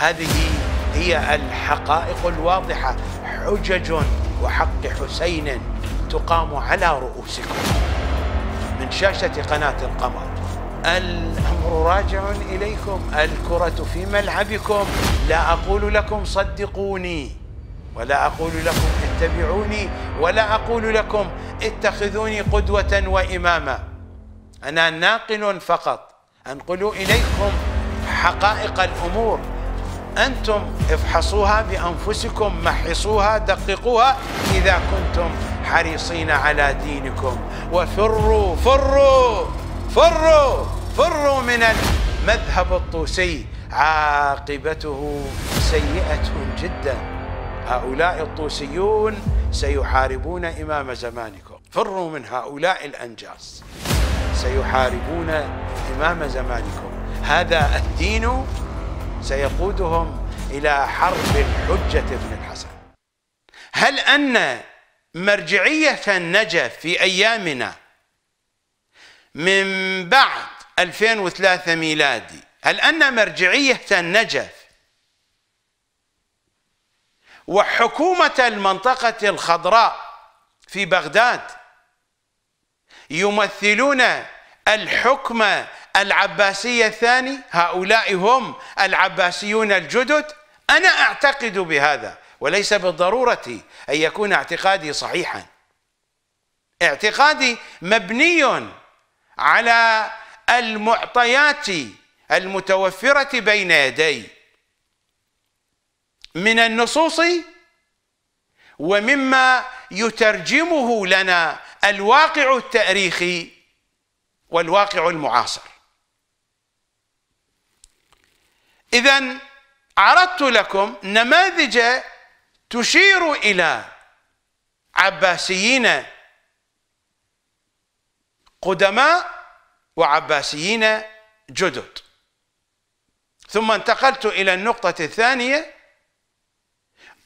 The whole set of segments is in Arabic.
هذه هي الحقائق الواضحة. حجج وحق حسين تقام على رؤوسكم من شاشة قناة القمر. الأمر راجع إليكم. الكرة في ملعبكم. لا أقول لكم صدقوني ولا أقول لكم اتبعوني ولا أقول لكم اتخذوني قدوة وإماما. أنا ناقل فقط. أنقل إليكم حقائق الأمور. أنتم افحصوها بأنفسكم محصوها دققوها إذا كنتم حريصين على دينكم. وفروا فروا فروا فروا من المذهب الطوسي. عاقبته سيئة جدا. هؤلاء الطوسيون سيحاربون إمام زمانكم. فروا من هؤلاء الأنجاس. سيحاربون إمام زمانكم. هذا الدين سيقودهم إلى حرب الحجة بن الحسن. هل أن مرجعية النجف في أيامنا من بعد 2003 ميلادي هل أن مرجعية النجف وحكومة المنطقة الخضراء في بغداد يمثلون الحكم العباسي الثاني هؤلاء هم العباسيون الجدد. أنا أعتقد بهذا وليس بالضرورة أن يكون اعتقادي صحيحا. اعتقادي مبني على المعطيات المتوفرة بين يدي من النصوص ومما يترجمه لنا الواقع التاريخي والواقع المعاصر. إذا عرضت لكم نماذج تشير إلى عباسيين قدماء وعباسيين جدد. ثم انتقلت إلى النقطة الثانية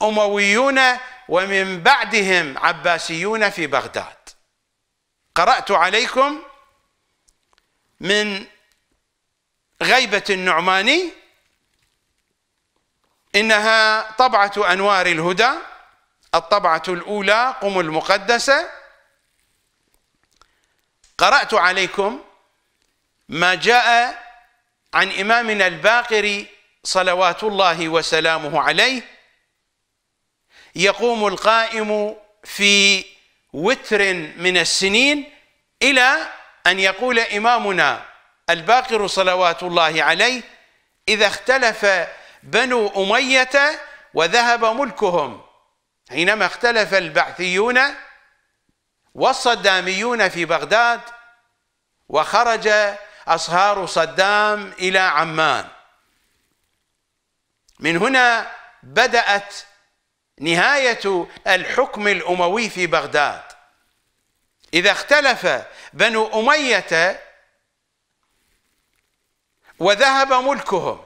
أمويون ومن بعدهم عباسيون في بغداد. قرأت عليكم من غيبة النعماني إنها طبعة أنوار الهدى الطبعة الأولى قم المقدسة. قرأت عليكم ما جاء عن إمامنا الباقر صلوات الله وسلامه عليه. يقوم القائم في وتر من السنين إلى أن يقول إمامنا الباقر صلوات الله عليه إذا اختلف بنو أمية وذهب ملكهم. حينما اختلف البعثيون والصداميون في بغداد وخرج أصهار صدام إلى عمان. من هنا بدأت نهاية الحكم الأموي في بغداد. إذا اختلف بنو أمية وذهب ملكهم.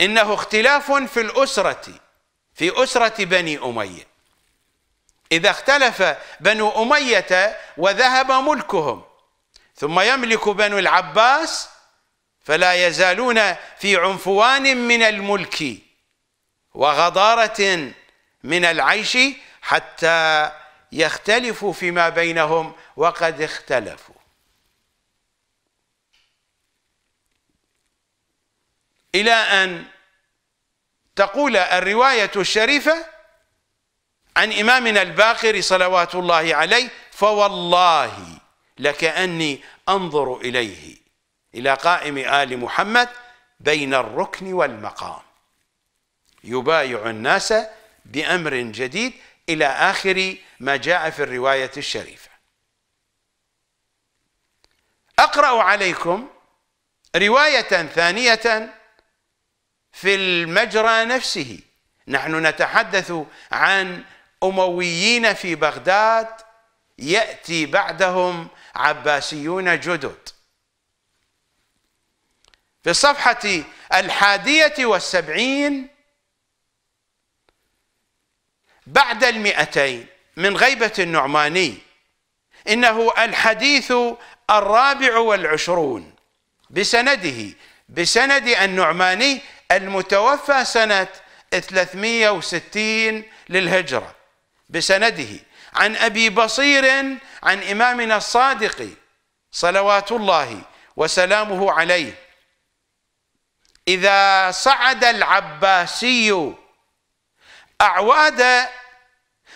إنه اختلاف في الأسرة في أسرة بني أمية. إذا اختلف بنو أمية وذهب ملكهم ثم يملك بنو العباس فلا يزالون في عنفوان من الملك وغضارة من العيش حتى يختلفوا فيما بينهم وقد اختلفوا. إلى أن تقول الرواية الشريفة عن إمامنا الباقر صلوات الله عليه فوالله لكأني أنظر إليه إلى قائم آل محمد بين الركن والمقام. يبايع الناس بأمر جديد إلى آخر ما جاء في الرواية الشريفة. أقرأ عليكم رواية ثانية في المجرى نفسه. نحن نتحدث عن أمويين في بغداد يأتي بعدهم عباسيون جدد. في الصفحة الحادية والسبعين بعد المئتين من غيبة النعماني. إنه الحديث الرابع والعشرون بسنده بسند النعماني المتوفى سنة 360 للهجرة. بسنده عن أبي بصير عن إمامنا الصادق صلوات الله وسلامه عليه. إذا صعد العباسي أعواد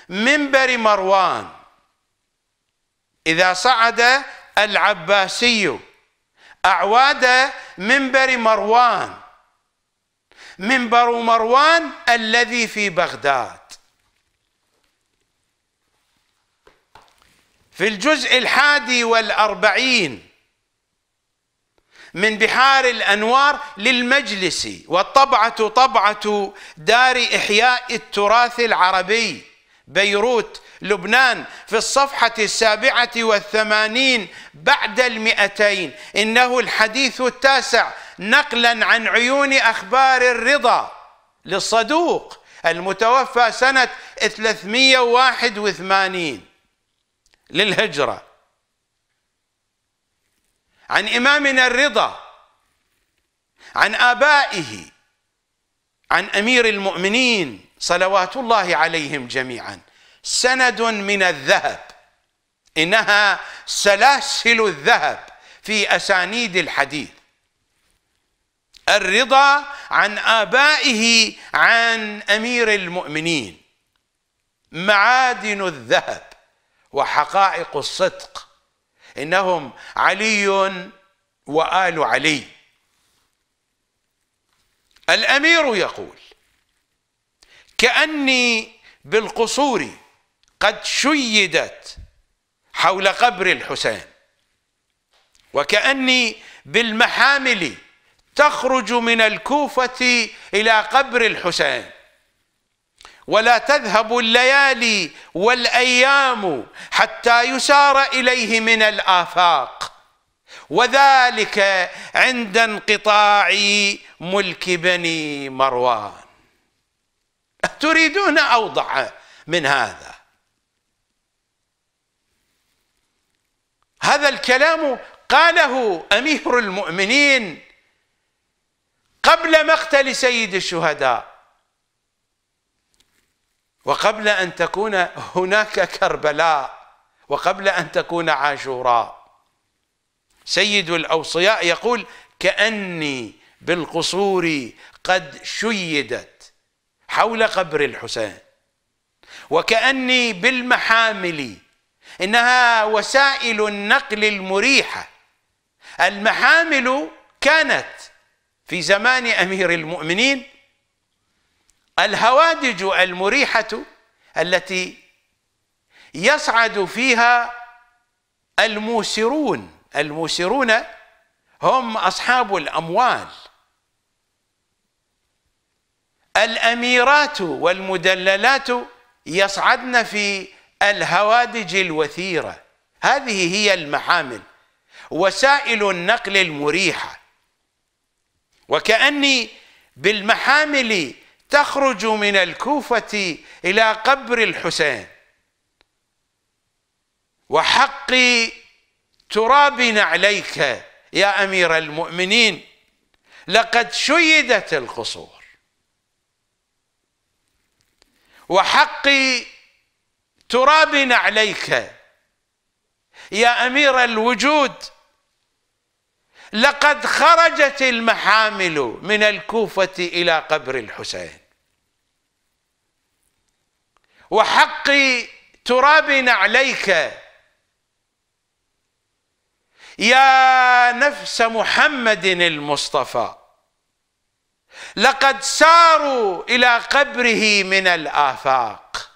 منبر مروان. إذا صعد العباسي أعواد منبر مروان. منبر مروان الذي في بغداد. في الجزء الحادي والأربعين من بحار الأنوار للمجلس والطبعة طبعة دار إحياء التراث العربي. بيروت لبنان في الصفحة السابعة والثمانين بعد المئتين. إنه الحديث التاسع نقلا عن عيون أخبار الرضا. للصدوق المتوفى سنة 381 للهجرة. عن إمامنا الرضا عن آبائه عن أمير المؤمنين صلوات الله عليهم جميعا. سند من الذهب إنها سلاسل الذهب في أسانيد الحديث. الرضا عن آبائه عن أمير المؤمنين. معادن الذهب وحقائق الصدق. إنهم علي وآل علي. الأمير يقول كأني بالقصور قد شيدت حول قبر الحسين وكأني بالمحامل تخرج من الكوفة إلى قبر الحسين. ولا تذهب الليالي والأيام حتى يسار إليه من الآفاق. وذلك عند انقطاع ملك بني مروان. تريدون اوضح من هذا؟ هذا الكلام قاله أمير المؤمنين قبل مقتل سيد الشهداء. وقبل أن تكون هناك كربلاء وقبل أن تكون عاشوراء. سيد الأوصياء يقول كأني بالقصور قد شيدت حول قبر الحسين وكأني بالمحامل إنها وسائل النقل المريحة. المحامل كانت في زمان أمير المؤمنين الهوادج المريحة التي يصعد فيها الموسرون. الموسرون هم أصحاب الأموال. الأميرات والمدللات يصعدن في الهوادج الوثيرة. هذه هي المحامل وسائل النقل المريحة. وكأني بالمحامل تخرج من الكوفة إلى قبر الحسين. وحق تراب عليك يا أمير المؤمنين لقد شيدت القصور. وحق تراب عليك يا أمير الوجود لقد خرجت المحامل من الكوفة إلى قبر الحسين. وحق تراب عليك. يا نفس محمد المصطفى لقد ساروا إلى قبره من الآفاق.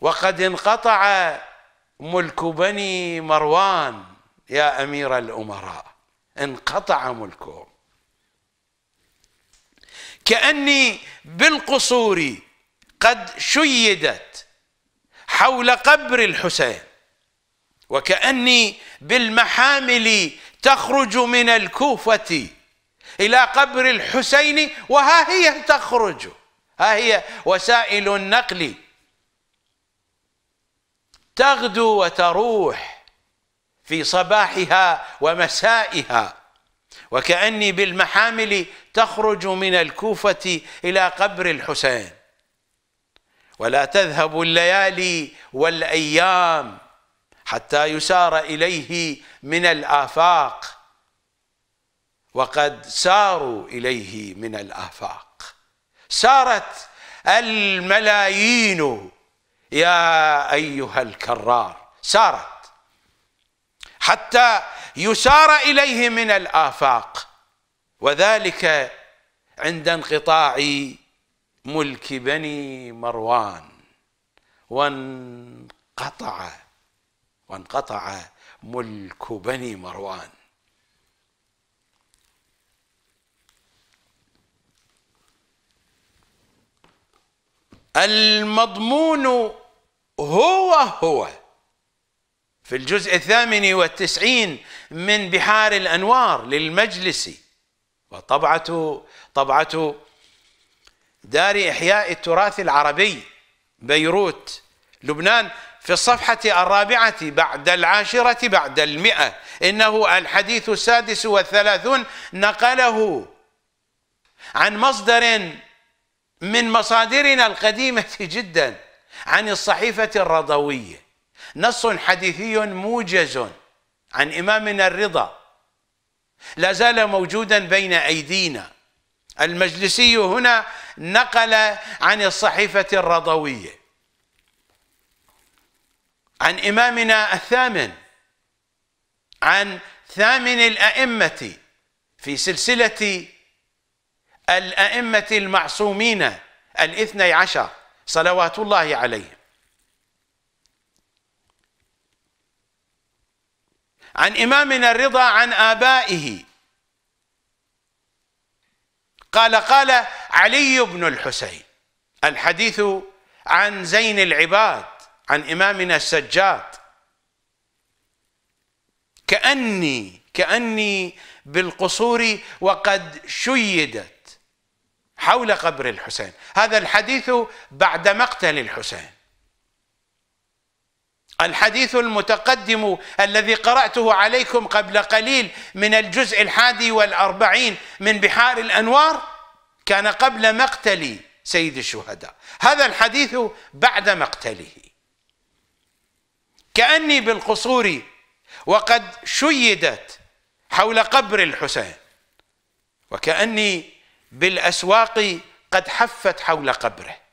وقد انقطع ملك بني مروان يا أمير الأمراء انقطع ملكهم كأني بالقصور قد شيدت حول قبر الحسين وكأني بالمحامل تخرج من الكوفة إلى قبر الحسين وها هي تخرج ها هي وسائل النقل تغدو وتروح في صباحها ومسائها. وكأني بالمحامل تخرج من الكوفة إلى قبر الحسين. ولا تذهب الليالي والأيام حتى يسار إليه من الآفاق. وقد ساروا إليه من الآفاق. سارت الملايين. يا أيها الكرار سارت. حتى يسار إليه من الآفاق. وذلك عند انقطاع ملك بني مروان. وانقطع وانقطع ملك بني مروان. المضمون هو هو. في الجزء الثامن والتسعين من بحار الأنوار للمجلس. وطبعة طبعة دار إحياء التراث العربي بيروت لبنان في الصفحة الرابعة بعد العاشرة بعد المئة. إنه الحديث السادس والثلاثون نقله عن مصدر من مصادرنا القديمة جدا عن الصحيفة الرضوية. نص حديثي موجز عن إمامنا الرضا. لا زال موجودا بين أيدينا. المجلسي هنا نقل عن الصحيفة الرضوية. عن إمامنا الثامن. عن ثامن الأئمة في سلسلة الأئمة المعصومين الاثني عشر صلوات الله عليهم. عن إمامنا الرضا عن آبائه. قال قال علي بن الحسين الحديث عن زين العباد عن إمامنا السجاد. كأني كأني بالقصور وقد شيدت حول قبر الحسين. هذا الحديث بعد مقتل الحسين. الحديث المتقدم الذي قرأته عليكم قبل قليل من الجزء الحادي والأربعين من بحار الأنوار كان قبل مقتل سيد الشهداء. هذا الحديث بعد مقتله. كأني بالقصور وقد شيدت حول قبر الحسين وكأني بالأسواق قد حفت حول قبره.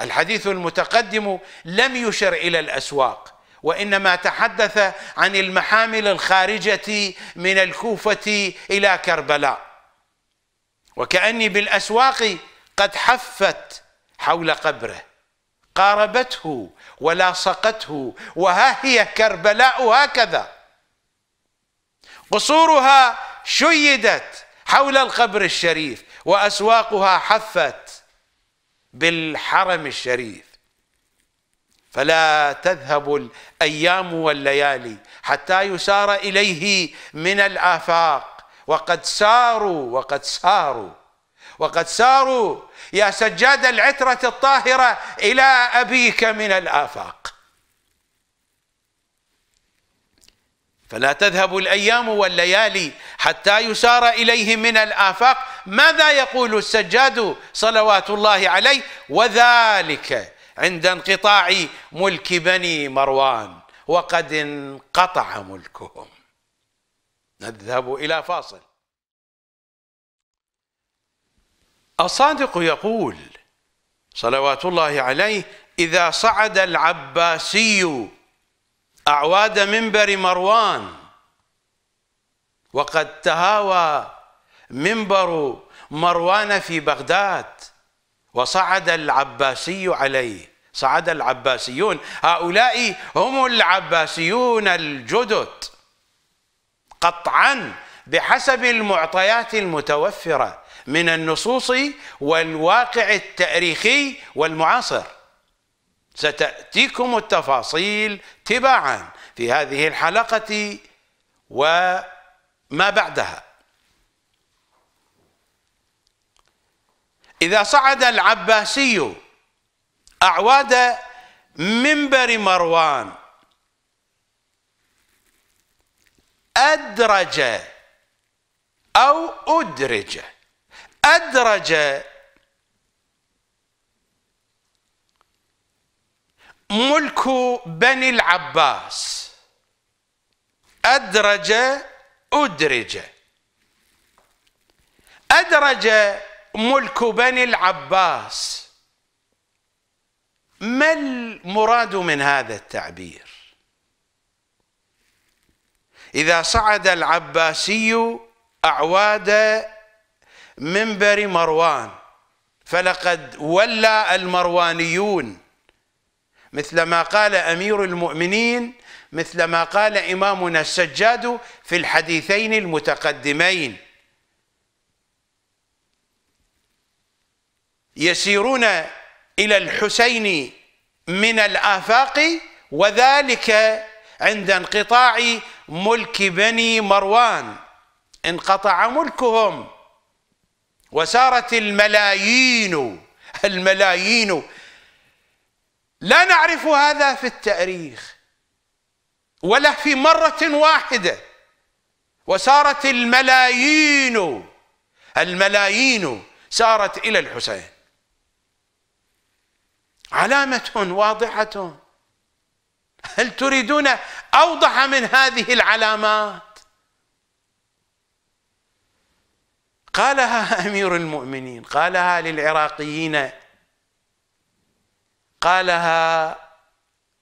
الحديث المتقدم لم يشر إلى الأسواق وإنما تحدث عن المحامل الخارجة من الكوفة إلى كربلاء. وكأني بالأسواق قد حفت حول قبره قاربته ولاصقته وها هي كربلاء هكذا. قصورها شيدت حول القبر الشريف وأسواقها حفت بالحرم الشريف. فلا تذهب الأيام والليالي حتى يسار إليه من الآفاق. وقد ساروا وقد ساروا وقد ساروا يا سجاد العترة الطاهرة إلى أبيك من الآفاق. فلا تذهب الأيام والليالي حتى يسار إليه من الآفاق. ماذا يقول السجاد صلوات الله عليه؟ وذلك عند انقطاع ملك بني مروان وقد انقطع ملكهم. نذهب إلى فاصل. الصادق يقول صلوات الله عليه إذا صعد العباسي أعواد منبر مروان. وقد تهاوى منبر مروان في بغداد. وصعد العباسي عليه. صعد العباسيون. هؤلاء هم العباسيون الجدد. قطعا بحسب المعطيات المتوفرة من النصوص والواقع التاريخي والمعاصر. ستأتيكم التفاصيل تباعا في هذه الحلقة وما بعدها. إذا صعد العباسي أعواد منبر مروان أدرج أو أدرج؟ أدرج ملك بني العباس. أدرج أدرج. أدرج ملك بني العباس. ما المراد من هذا التعبير؟ إذا صعد العباسي أعواد منبر مروان فلقد ولى المروانيون. مثل ما قال أمير المؤمنين مثل ما قال إمامنا السجاد في الحديثين المتقدمين. يسيرون إلى الحسين من الآفاق وذلك عند انقطاع ملك بني مروان. انقطع ملكهم وسارت الملايين الملايين لا نعرف هذا في التاريخ ولا في مرة واحدة. وسارت الملايين الملايين سارت إلى الحسين. علامة واضحة. هل تريدون أوضح من هذه العلامات؟ قالها أمير المؤمنين قالها للعراقيين قالها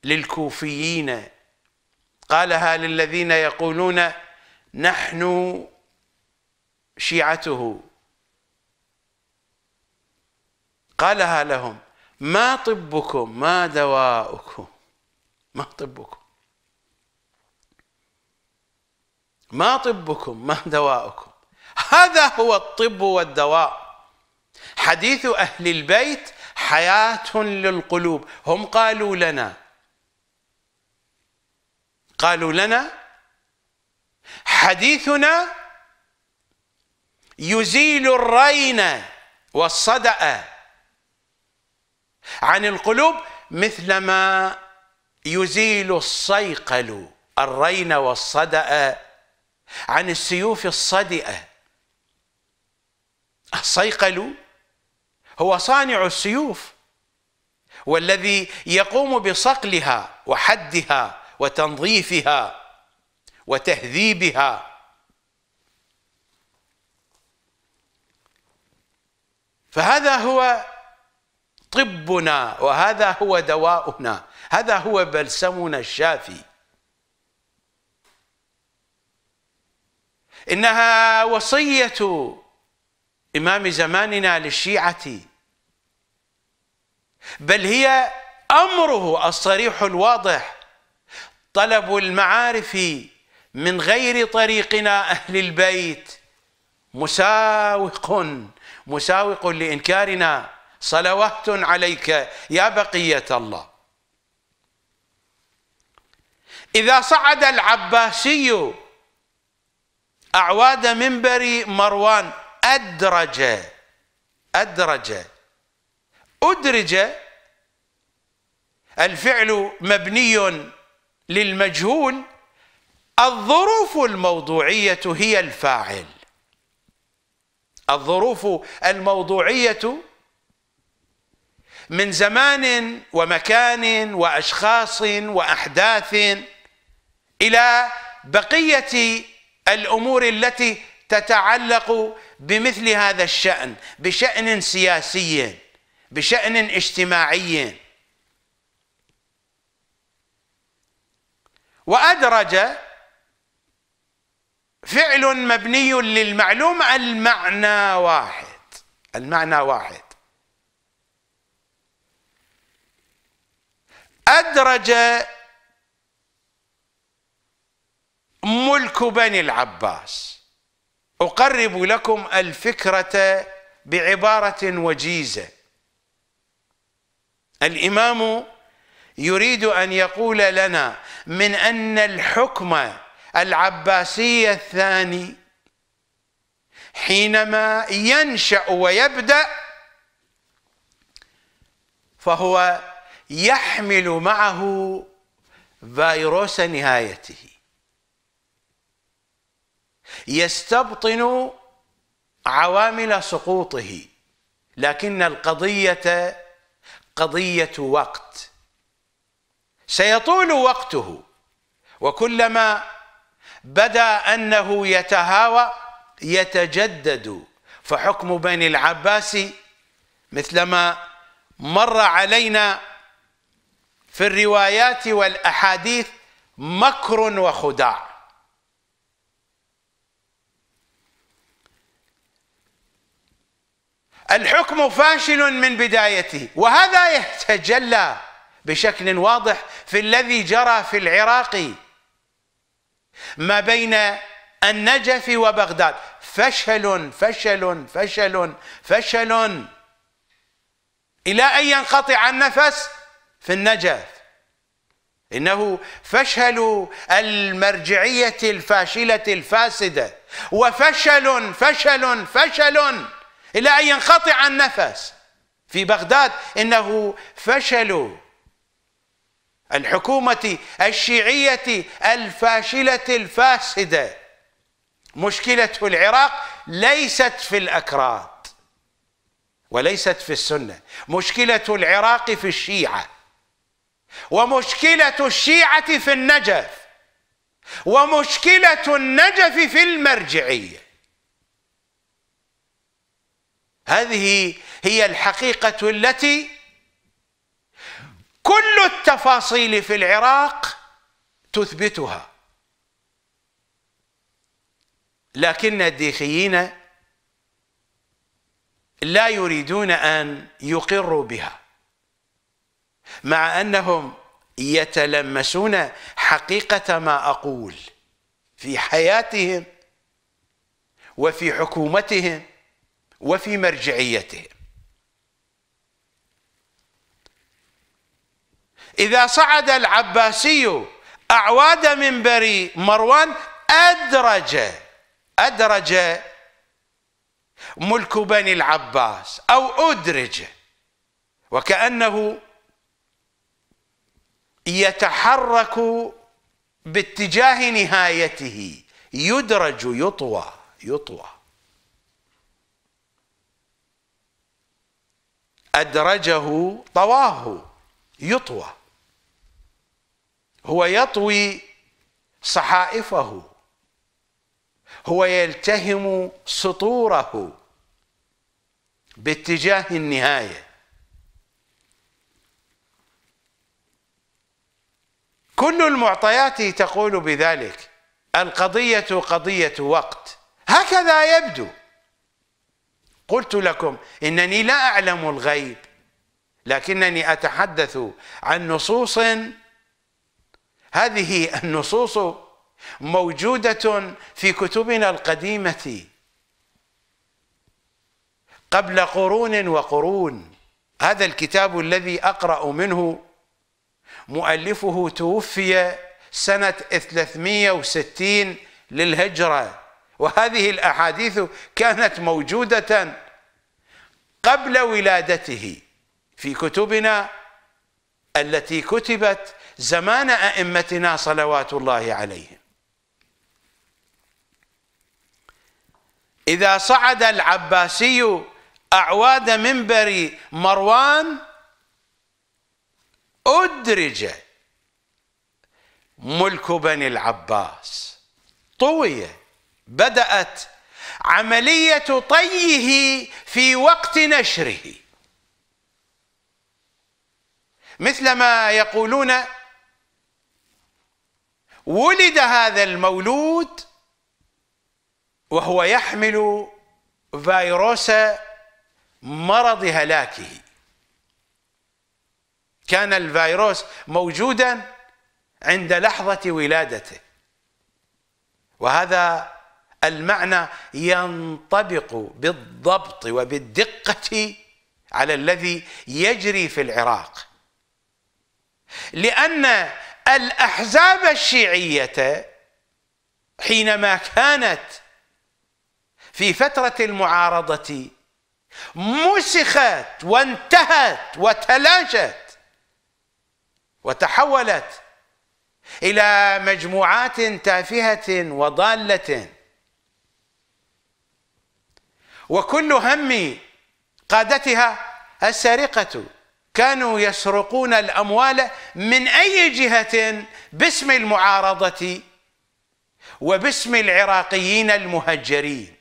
للكوفيين قالها للذين يقولون نحن شيعته. قالها لهم ما طبكم؟ ما دواؤكم؟ ما طبكم؟ ما طبكم؟ ما دواؤكم؟ هذا هو الطب والدواء. حديث أهل البيت حياة للقلوب. هم قالوا لنا. قالوا لنا حديثنا يزيل الرين والصدأ عن القلوب مثلما يزيل الصيقل الرين والصدأ عن السيوف الصدئة. الصيقل هو صانع السيوف والذي يقوم بصقلها وحدها وتنظيفها وتهذيبها. فهذا هو طبنا وهذا هو دواؤنا هذا هو بلسمنا الشافي. إنها وصية إمام زماننا للشيعة. بل هي أمره الصريح الواضح. طلب المعارف من غير طريقنا أهل البيت. مساوق مساوق لإنكارنا. صلوات عليك يا بقية الله. إذا صعد العباسي أعواد منبر مروان أدرج أدرج. أدرج الفعل مبني للمجهول. الظروف الموضوعية هي الفاعل. الظروف الموضوعية من زمان ومكان وأشخاص وأحداث إلى بقية الأمور التي تتعلق بمثل هذا الشأن بشأن سياسي بشأن اجتماعي. وأدرج فعل مبني للمعلوم المعنى واحد المعنى واحد. أدرج ملك بني العباس. أقرب لكم الفكرة بعبارة وجيزة. الإمام يريد أن يقول لنا من أن الحكم العباسي الثاني حينما ينشأ ويبدأ فهو يحمل معه فيروس نهايته. يستبطن عوامل سقوطه لكن القضية قضية وقت. سيطول وقته وكلما بدا أنه يتهاوى يتجدد. فحكم بني العباس مثلما مر علينا في الروايات والأحاديث مكر وخداع. الحكم فاشل من بدايته وهذا يتجلى بشكل واضح في الذي جرى في العراق ما بين النجف وبغداد. فشل فشل فشل فشل. إلى أن ينقطع النفس في النجف. إنه فشل المرجعية الفاشلة الفاسدة. وفشل فشل فشل. إلى أن ينقطع النفس. في بغداد إنه فشل الحكومة الشيعية الفاشلة الفاسدة. مشكلة العراق ليست في الأكراد وليست في السنة. مشكلة العراق في الشيعة. ومشكلة الشيعة في النجف. ومشكلة النجف في المرجعية. هذه هي الحقيقة التي كل التفاصيل في العراق تثبتها. لكن الديخيين لا يريدون أن يقروا بها مع أنهم يتلمسون حقيقة ما أقول في حياتهم وفي حكومتهم وفي مرجعيتهم إذا صعد العباسي أعواد منبر مروان أدرج أدرج ملك بني العباس أو أدرج. وكأنه يتحرك باتجاه نهايته. يدرج يطوى يطوى. أدرجه طواه يطوى. هو يطوي صحائفه. هو يلتهم سطوره باتجاه النهاية. كل المعطيات تقول بذلك القضية قضية وقت. هكذا يبدو. قلت لكم إنني لا أعلم الغيب لكنني أتحدث عن نصوص. هذه النصوص موجودة في كتبنا القديمة قبل قرون وقرون. هذا الكتاب الذي أقرأ منه مؤلفه توفي سنة 360 للهجرة. وهذه الأحاديث كانت موجودة قبل ولادته في كتبنا التي كتبت زمان أئمتنا صلوات الله عليهم. إذا صعد العباسي أعواد منبر مروان أدرج ملك بني العباس طوي بدأت عملية طيه في وقت نشره. مثل ما يقولون ولد هذا المولود وهو يحمل فيروس مرض هلاكه. كان الفيروس موجودا عند لحظة ولادته. وهذا المعنى ينطبق بالضبط وبالدقة على الذي يجري في العراق. لأن الأحزاب الشيعية حينما كانت في فترة المعارضة مسخت وانتهت وتلاشت وتحولت إلى مجموعات تافهة وضالة. وكل هم قادتها السرقة. كانوا يسرقون الأموال من أي جهة؟ باسم المعارضة وباسم العراقيين المهجرين.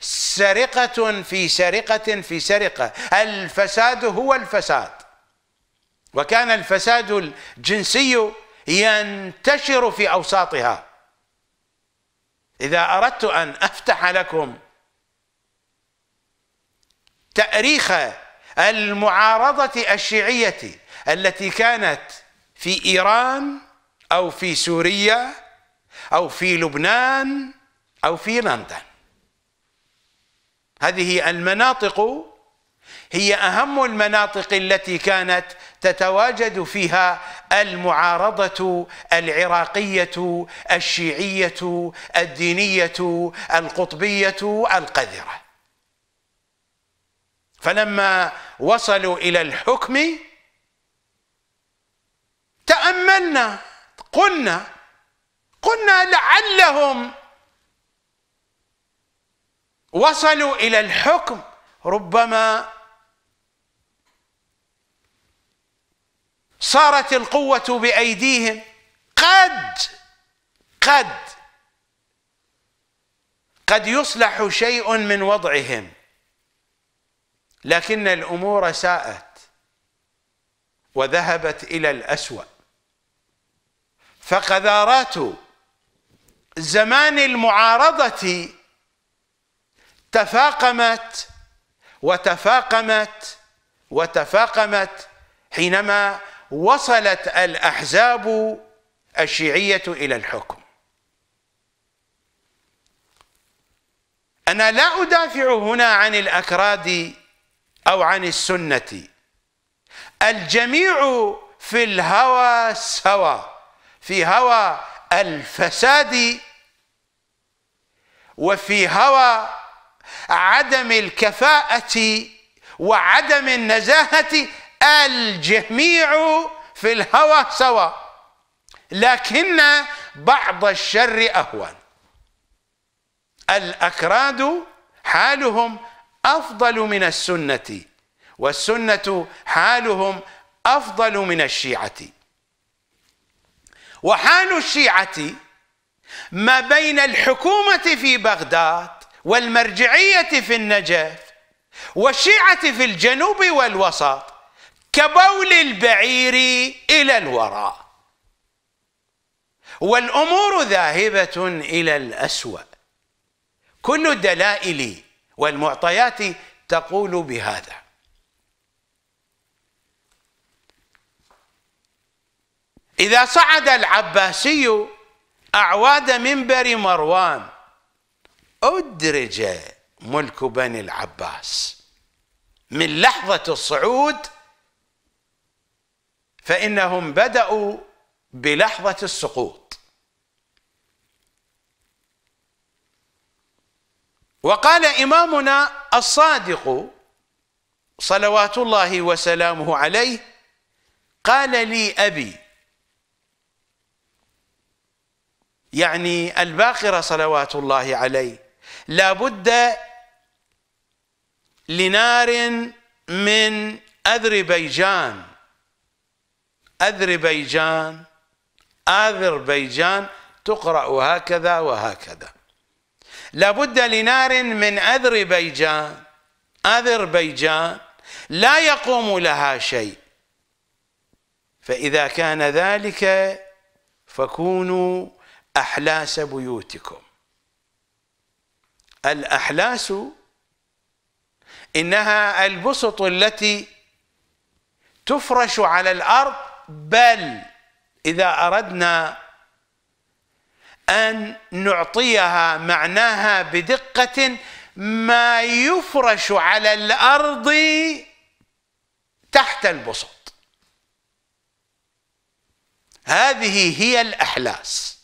سرقة في سرقة في سرقة. الفساد هو الفساد. وكان الفساد الجنسي ينتشر في أوساطها. إذا أردت أن أفتح لكم تأريخ المعارضة الشيعية التي كانت في إيران أو في سوريا أو في لبنان أو في لندن. هذه المناطق هي أهم المناطق التي كانت تتواجد فيها المعارضة العراقية الشيعية الدينية القطبية القذرة. فلما وصلوا إلى الحكم تأملنا قلنا قلنا لعلهم وصلوا إلى الحكم. ربما صارت القوة بأيديهم. قد قد قد يصلح شيء من وضعهم. لكن الأمور ساءت وذهبت إلى الأسوأ. فقذارات زمان المعارضة تفاقمت وتفاقمت وتفاقمت حينما وصلت الأحزاب الشيعية إلى الحكم. أنا لا أدافع هنا عن الأكراد أو عن السنة. الجميع في الهوى سوى في هوى الفساد وفي هوى عدم الكفاءة وعدم النزاهة. الجميع في الهوى سواء لكن بعض الشر أهون. الأكراد حالهم أفضل من السنة والسنة حالهم أفضل من الشيعة. وحال الشيعة ما بين الحكومة في بغداد والمرجعية في النجف والشيعة في الجنوب والوسط كبول البعير إلى الوراء. والأمور ذاهبة إلى الأسوأ. كل الدلائل والمعطيات تقول بهذا. إذا صعد العباسي أعواد منبر مروان أدرج ملك بني العباس. من لحظة الصعود فإنهم بدأوا بلحظة السقوط. وقال إمامنا الصادق صلوات الله وسلامه عليه قال لي أبي يعني الباقرة صلوات الله عليه لا بد لنار من أذربيجان أذربيجان أذربيجان تقرأ هكذا وهكذا. لابد لنار من أذربيجان أذربيجان لا يقوم لها شيء. فإذا كان ذلك فكونوا أحلاس بيوتكم. الأحلاس إنها البسط التي تفرش على الأرض بل إذا أردنا أن نعطيها معناها بدقة ما يفرش على الأرض تحت البسط. هذه هي الأحلاس.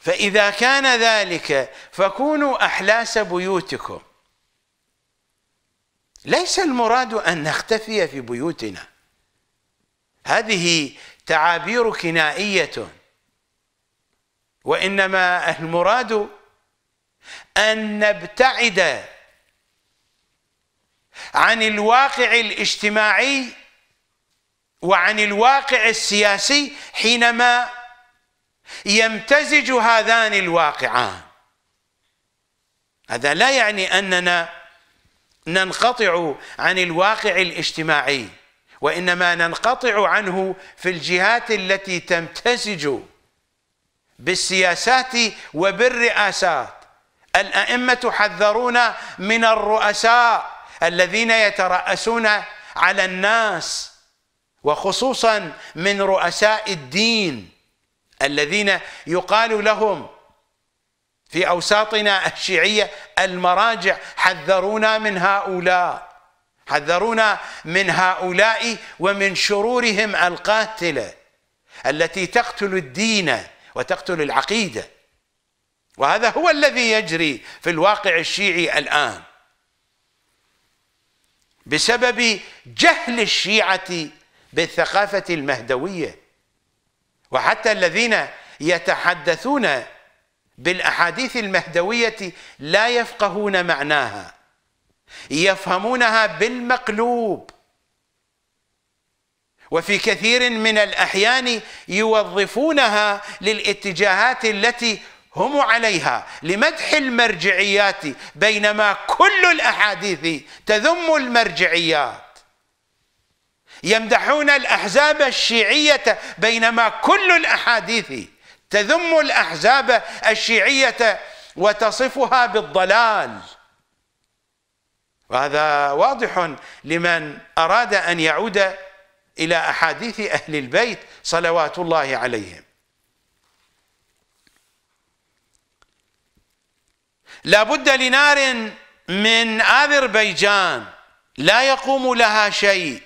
فإذا كان ذلك فكونوا أحلاس بيوتكم. ليس المراد أن نختفي في بيوتنا. هذه تعابير كنائية. وإنما المراد أن نبتعد عن الواقع الاجتماعي وعن الواقع السياسي حينما يمتزج هذان الواقعان. هذا لا يعني أننا ننقطع عن الواقع الاجتماعي. وإنما ننقطع عنه في الجهات التي تمتزج بالسياسات وبالرئاسات. الأئمة حذرون من الرؤساء الذين يترأسون على الناس وخصوصا من رؤساء الدين الذين يقال لهم في أوساطنا الشيعية المراجع حذرونا من هؤلاء. حذرونا من هؤلاء ومن شرورهم القاتلة التي تقتل الدين وتقتل العقيدة. وهذا هو الذي يجري في الواقع الشيعي الآن. بسبب جهل الشيعة بالثقافة المهدوية. وحتى الذين يتحدثون بالأحاديث المهدوية لا يفقهون معناها. يفهمونها بالمقلوب. وفي كثير من الأحيان يوظفونها للاتجاهات التي هم عليها لمدح المرجعيات بينما كل الأحاديث تذم المرجعيات. يمدحون الأحزاب الشيعية بينما كل الأحاديث تذم الأحزاب الشيعية وتصفها بالضلال. وهذا واضح لمن أراد أن يعود إلى أحاديث أهل البيت صلوات الله عليهم. لا بد لنار من آذربيجان لا يقوم لها شيء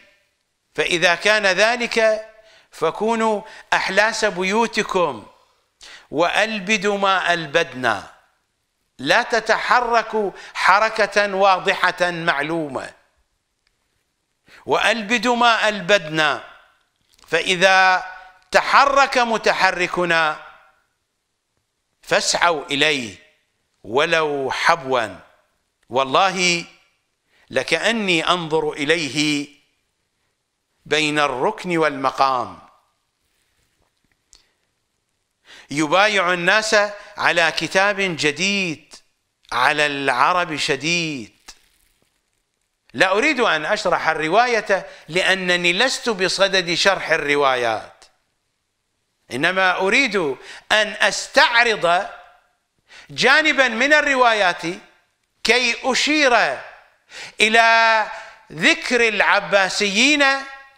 فإذا كان ذلك فكونوا أحلاس بيوتكم وألبدوا ما ألبدنا. لا تتحركوا حركة واضحة معلومة. والبدوا ما ألبدنا. فإذا تحرك متحركنا فاسعوا إليه ولو حبوا. والله لكأني أنظر إليه بين الركن والمقام. يبايع الناس على كتاب جديد. على العرب شديد. لا أريد أن أشرح الرواية لأنني لست بصدد شرح الروايات. إنما أريد أن أستعرض جانبا من الروايات كي أشير إلى ذكر العباسيين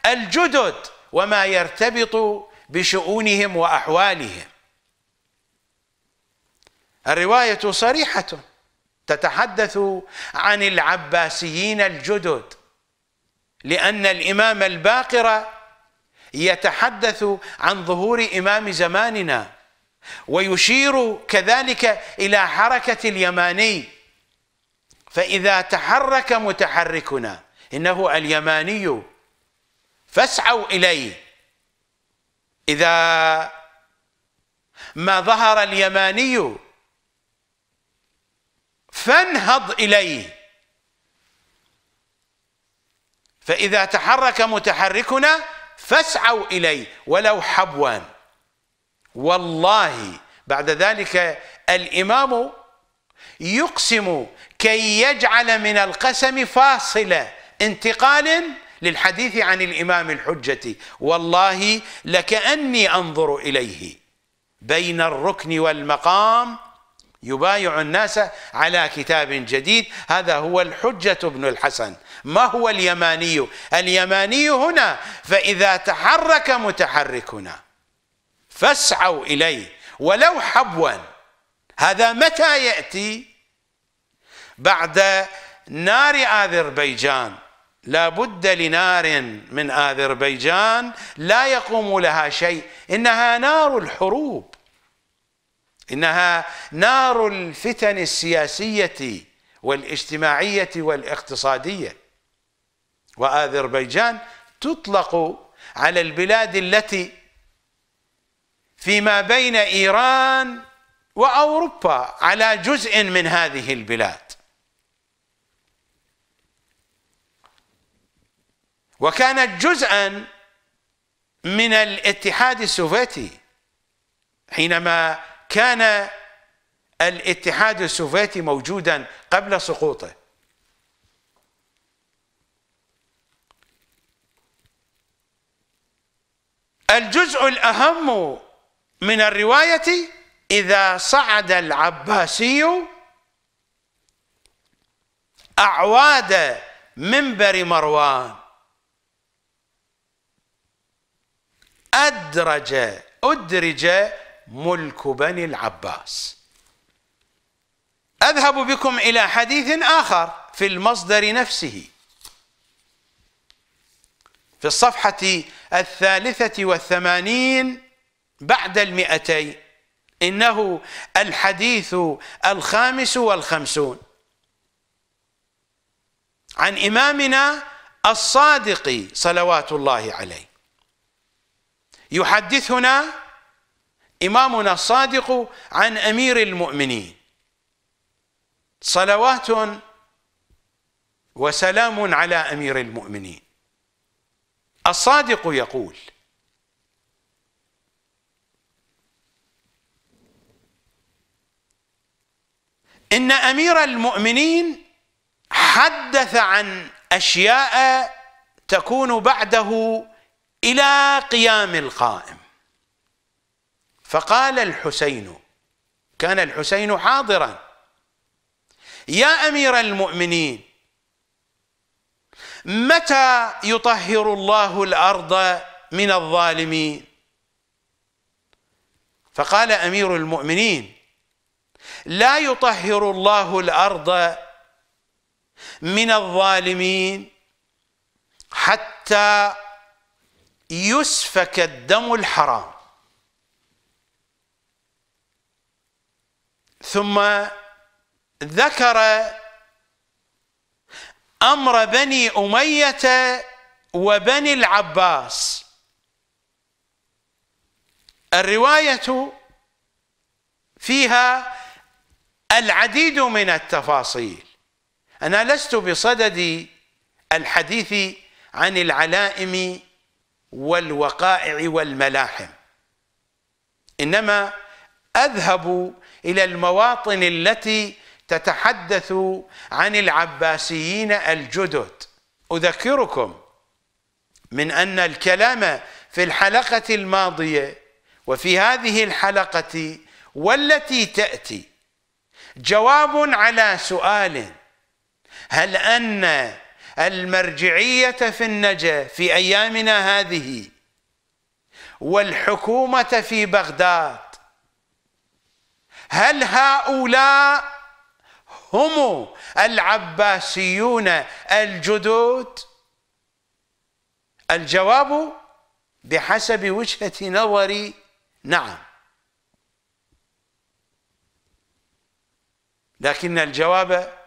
الجدد وما يرتبط بشؤونهم وأحوالهم. الرواية صريحة. تتحدث عن العباسيين الجدد لأن الإمام الباقر يتحدث عن ظهور إمام زماننا ويشير كذلك إلى حركة اليماني. فإذا تحرك متحركنا إنه اليماني فاسعوا إليه. إذا ما ظهر اليماني فانهض إليه. فإذا تحرك متحركنا فاسعوا إليه ولو حبوا والله بعد ذلك الإمام يقسم كي يجعل من القسم فاصله انتقال للحديث عن الإمام الحجة. والله لكأني أنظر إليه بين الركن والمقام يبايع الناس على كتاب جديد. هذا هو الحجة ابن الحسن. ما هو اليماني؟ اليماني هنا فإذا تحرك متحركنا فاسعوا إليه ولو حبوا. هذا متى يأتي؟ بعد نار آذربيجان. لا بد لنار من آذربيجان لا يقوم لها شيء إنها نار الحروب. إنها نار الفتن السياسية والاجتماعية والاقتصادية. وآذربيجان تطلق على البلاد التي فيما بين إيران وأوروبا على جزء من هذه البلاد. وكانت جزءا من الاتحاد السوفيتي حينما كان الاتحاد السوفيتي موجودا قبل سقوطه. الجزء الأهم من الرواية إذا صعد العباسي أعواد منبر مروان. أدرج أدرج ملك بني العباس. أذهب بكم إلى حديث آخر في المصدر نفسه. في الصفحة الثالثة والثمانين بعد المئتين. إنه الحديث الخامس والخمسون. عن إمامنا الصادق صلوات الله عليه. يحدثنا إمامنا الصادق عن أمير المؤمنين. صلوات وسلام على أمير المؤمنين. الصادق يقول إن أمير المؤمنين حدث عن أشياء تكون بعده إلى قيام القائم. فقال الحسين كان الحسين حاضرا. يا أمير المؤمنين متى يطهر الله الأرض من الظالمين؟ فقال أمير المؤمنين لا يطهر الله الأرض من الظالمين حتى يسفك الدم الحرام. ثم ذكر أمر بني أمية وبني العباس. الرواية فيها العديد من التفاصيل. أنا لست بصدد الحديث عن العلائم والوقائع والملاحم إنما أذهب إلى المواطن التي تتحدث عن العباسيين الجدد. أذكركم من أن الكلام في الحلقة الماضية وفي هذه الحلقة والتي تأتي جواب على سؤال هل أن المرجعية في النجا في أيامنا هذه والحكومة في بغداد هل هؤلاء هم العباسيون الجدد؟ الجواب بحسب وجهة نظري نعم. لكن الجواب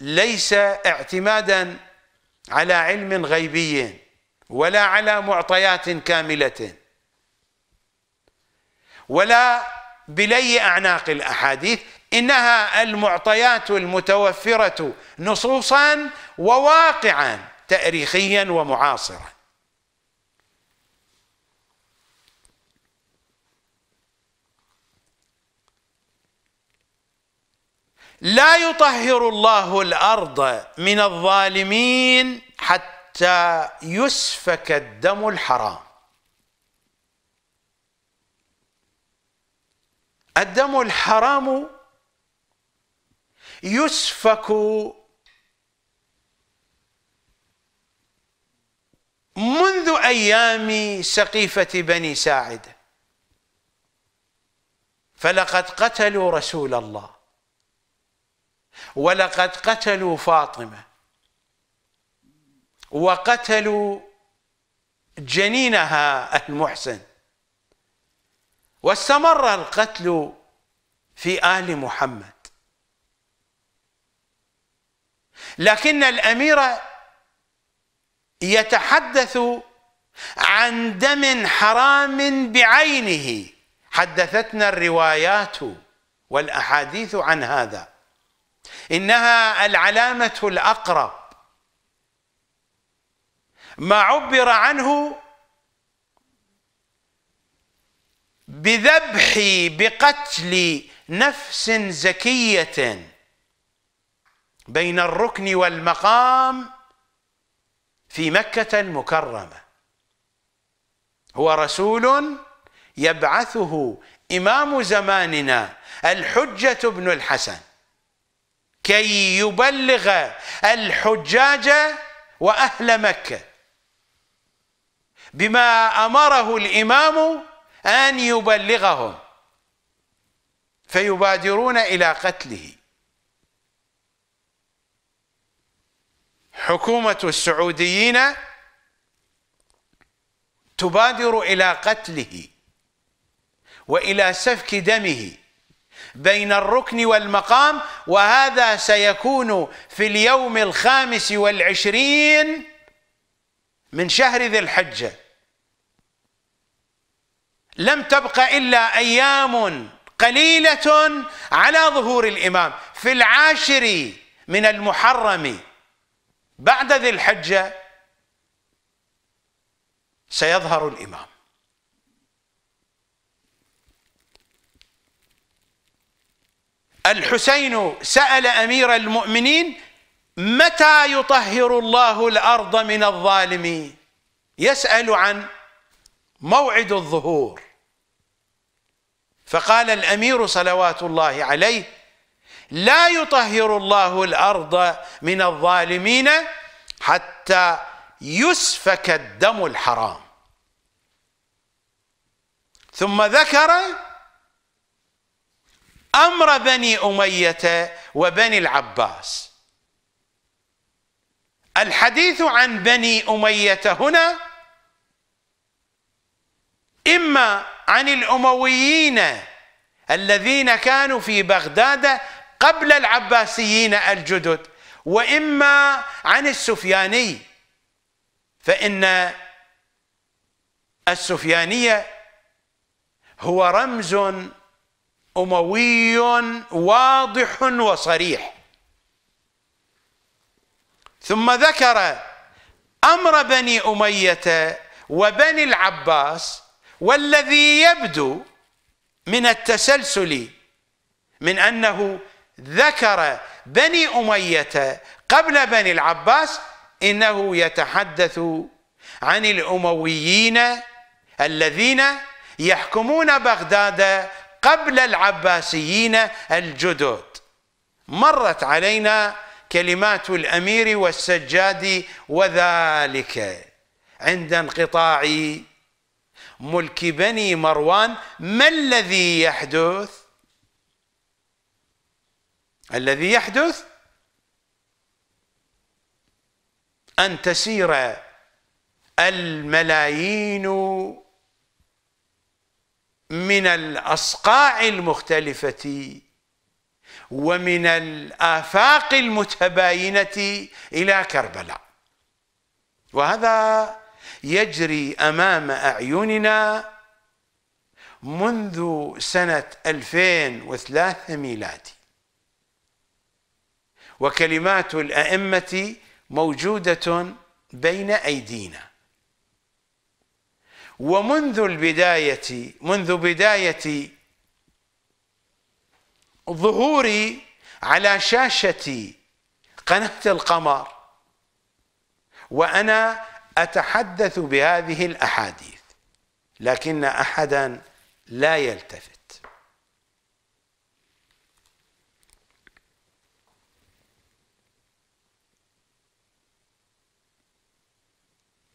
ليس اعتمادا على علم غيبي ولا على معطيات كاملة. ولا بلي أعناق الأحاديث إنها المعطيات المتوفرة نصوصا وواقعا تاريخيا ومعاصرا. لا يطهر الله الأرض من الظالمين حتى يسفك الدم الحرام. الدم الحرام يسفك منذ أيام سقيفة بني ساعده فلقد قتلوا رسول الله. ولقد قتلوا فاطمة. وقتلوا جنينها المحسن. واستمر القتل في آل محمد. لكن الأمير يتحدث عن دم حرام بعينه. حدثتنا الروايات والأحاديث عن هذا. إنها العلامة الأقرب. ما عبر عنه بذبح بقتل نفس زكية. بين الركن والمقام في مكة المكرمة. هو رسول يبعثه إمام زماننا الحجة بن الحسن. كي يبلغ الحجاج وأهل مكة. بما أمره الإمام أن يبلغهم فيبادرون إلى قتله. حكومة السعوديين تبادر إلى قتله وإلى سفك دمه بين الركن والمقام وهذا سيكون في اليوم الخامس والعشرين من شهر ذي الحجة. لم تبق إلا أيام قليلة على ظهور الإمام. في العاشر من المحرم بعد ذي الحجة سيظهر الإمام. الحسين سأل أمير المؤمنين متى يطهر الله الأرض من الظالمين؟ يسأل عن موعد الظهور. فقال الأمير صلوات الله عليه لا يطهر الله الأرض من الظالمين حتى يسفك الدم الحرام. ثم ذكر أمر بني أمية وبني العباس. الحديث عن بني أمية هنا إما عن الأمويين الذين كانوا في بغداد قبل العباسيين الجدد وإما عن السفياني. فإن السفيانية هو رمز أموي واضح وصريح. ثم ذكر أمر بني أمية وبني العباس والذي يبدو من التسلسل من أنه ذكر بني أمية قبل بني العباس إنه يتحدث عن الأمويين الذين يحكمون بغداد قبل العباسيين الجدد. مرت علينا كلمات الأمير والسجاد وذلك عند انقطاع ملك بني مروان ما الذي يحدث؟ الذي يحدث؟ أن تسير الملايين من الأصقاع المختلفة ومن الآفاق المتباينة إلى كربلاء. وهذا يجري أمام أعيننا منذ سنة 2003 ميلادي. وكلمات الأئمة موجودة بين أيدينا. ومنذ البداية منذ بداية ظهوري على شاشة قناة القمر وأنا أتحدث بهذه الأحاديث لكن احدا لا يلتفت.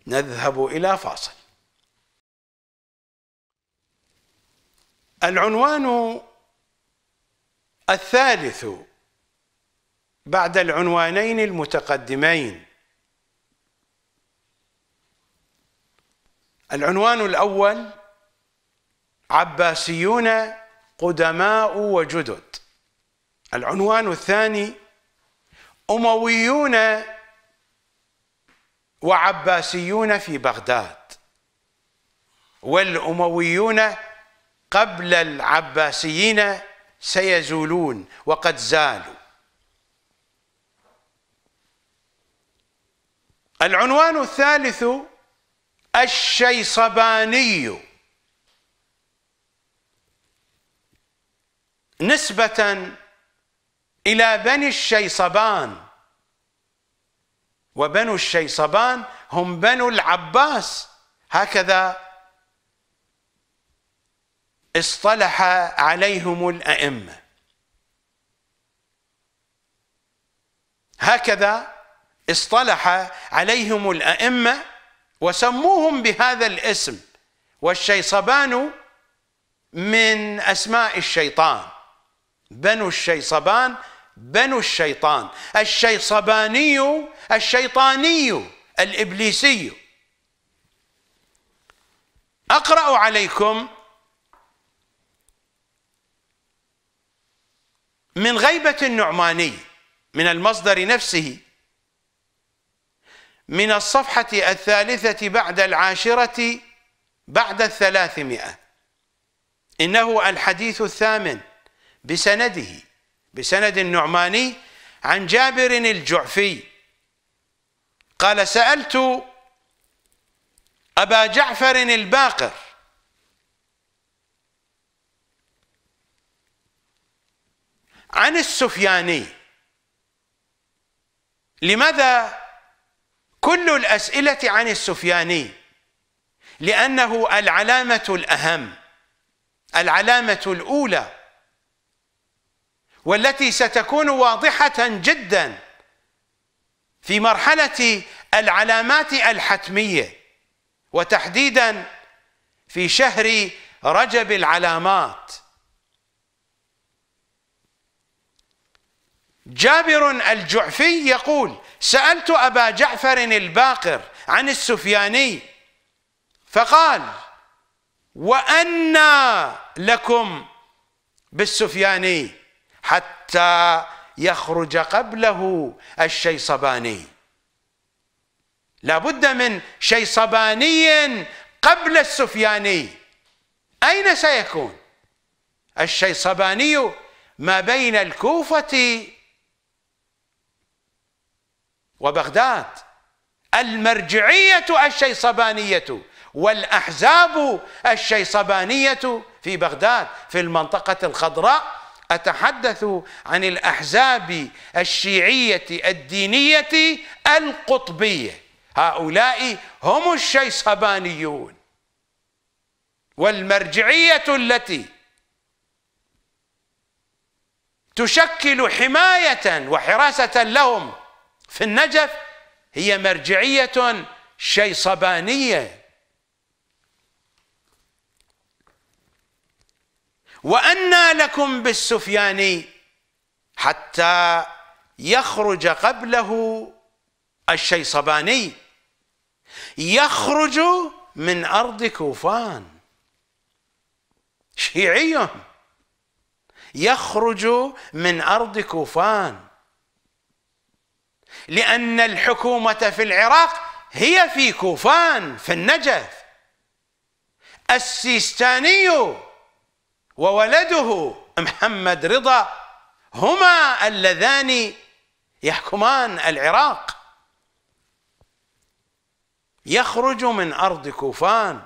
نذهب إلى فاصل. العنوان الثالث بعد العنوانين المتقدمين. العنوان الأول عباسيون قدماء وجدد. العنوان الثاني أمويون وعباسيون في بغداد. والأمويون قبل العباسيين سيزولون وقد زالوا. العنوان الثالث الشيصباني. نسبة إلى بني الشيصبان. وبنو الشيصبان هم بنو العباس. هكذا اصطلح عليهم الأئمة. هكذا اصطلح عليهم الأئمة وسموهم بهذا الاسم والشيصبان من أسماء الشيطان. بنو الشيصبان بنو الشيطان. الشيصباني الشيطاني الإبليسي. أقرأ عليكم من غيبة النعماني من المصدر نفسه. من الصفحة الثالثة بعد العاشرة بعد الثلاثمائة. إنه الحديث الثامن بسنده بسند النعماني عن جابر الجعفي. قال سألت أبا جعفر الباقر عن السفياني لماذا كل الأسئلة عن السفياني لأنه العلامة الأهم العلامة الأولى والتي ستكون واضحة جدا في مرحلة العلامات الحتمية وتحديدا في شهر رجب العلامات. جابر الجعفي يقول سألت أبا جعفر الباقر عن السفياني فقال وأنى لكم بالسفياني حتى يخرج قبله الشيصباني. لابد من شيصباني قبل السفياني. أين سيكون؟ الشيصباني ما بين الكوفة وبغداد. المرجعية الشيصبانية والأحزاب الشيصبانية في بغداد في المنطقة الخضراء أتحدث عن الأحزاب الشيعية الدينية القطبية. هؤلاء هم الشيصبانيون. والمرجعية التي تشكل حماية وحراسة لهم في النجف هي مرجعية شيصبانية. وأنى لكم بالسفياني حتى يخرج قبله الشيصباني. يخرج من أرض كوفان. شيعي يخرج من أرض كوفان. لأن الحكومة في العراق هي في كوفان في النجف. السيستاني وولده محمد رضا هما اللذان يحكمان العراق. يخرج من أرض كوفان.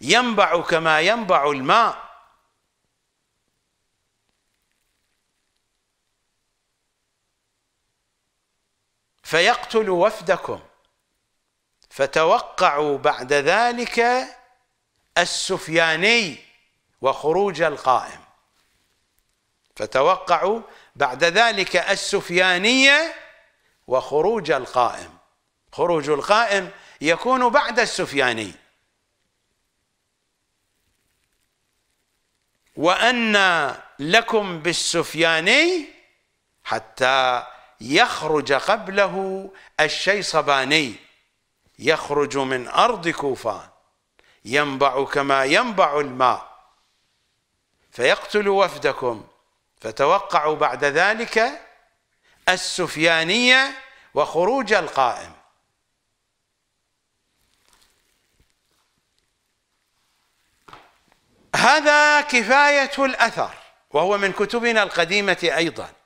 ينبع كما ينبع الماء. فيقتل وفدكم. فتوقعوا بعد ذلك السفياني وخروج القائم. فتوقعوا بعد ذلك السفيانية وخروج القائم. خروج القائم يكون بعد السفياني. وأن لكم بالسفياني حتى يخرج قبله الشيصباني. يخرج من أرض كوفان. ينبع كما ينبع الماء. فيقتل وفدكم. فتوقعوا بعد ذلك السفيانية وخروج القائم. هذا كفاية الأثر وهو من كتبنا القديمة أيضا.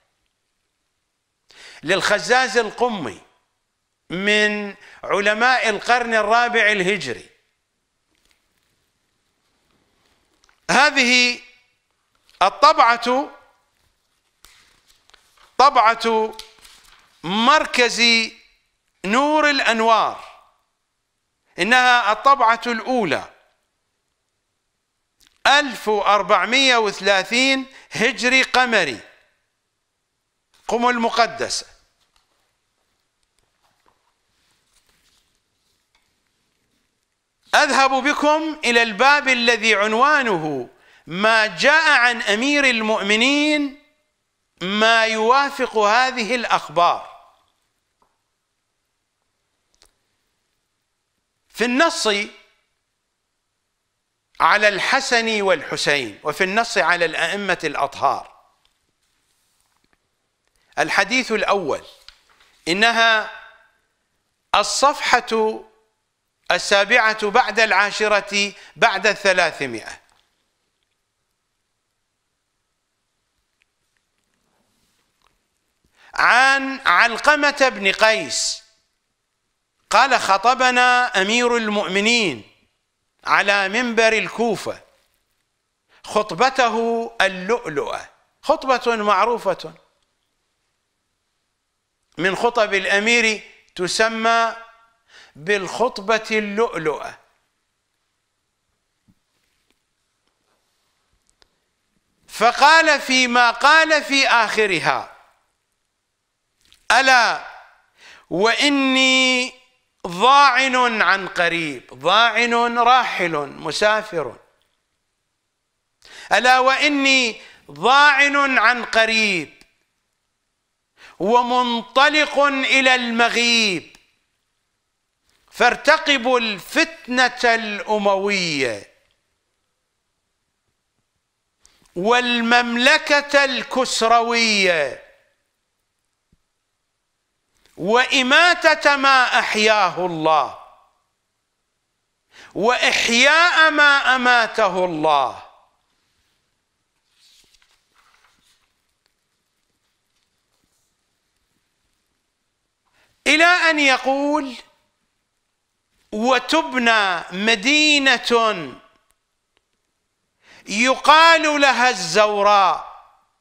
للخزاز القمي من علماء القرن الرابع الهجري. هذه الطبعة طبعة مركز نور الأنوار. إنها الطبعة الأولى. 1430 هجري قمري. قم المقدسة أذهب بكم إلى الباب الذي عنوانه ما جاء عن أمير المؤمنين ما يوافق هذه الأخبار. في النص على الحسن والحسين وفي النص على الأئمة الأطهار. الحديث الأول إنها الصفحة السابعة بعد العاشرة بعد الثلاثمائة. عن علقمة بن قيس قال خطبنا أمير المؤمنين على منبر الكوفة خطبته اللؤلؤة خطبة معروفة. من خطب الأمير تسمى بالخطبة اللؤلؤة. فقال فيما قال في آخرها ألا وإني ضاعن عن قريب ضاعن راحل مسافر. ألا وإني ضاعن عن قريب ومنطلق إلى المغيب. فارتقبوا الفتنة الأموية والمملكة الكسروية وإماتة ما أحياه الله وإحياء ما أماته الله. إلى أن يقول وتبنى مدينة يقال لها الزوراء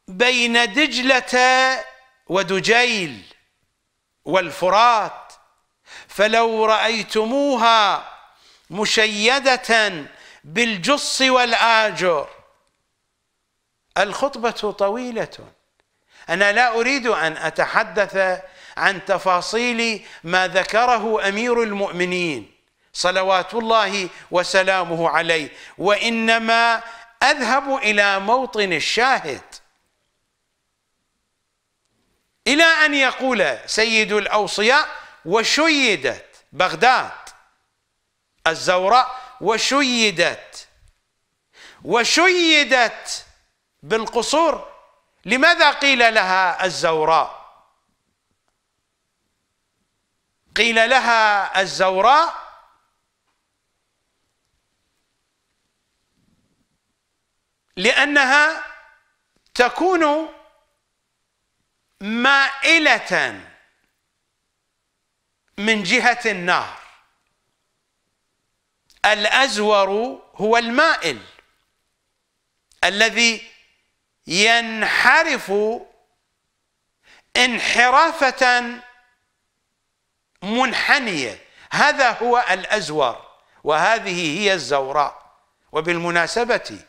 بين دجلة ودجيل والفرات فلو رأيتموها مشيدة بالجص والآجر. الخطبة طويلة. أنا لا أريد أن أتحدث عن تفاصيل ما ذكره أمير المؤمنين صلوات الله وسلامه عليه وإنما أذهب إلى موطن الشاهد. إلى أن يقول سيد الأوصياء وشيدت بغداد الزوراء وشيدت وشيدت بالقصور. لماذا قيل لها الزوراء قيل لها الزوراء. لأنها تكون مائلة من جهة النار. الأزور هو المائل الذي ينحرف انحرافة منحنية. هذا هو الأزور وهذه هي الزوراء. وبالمناسبة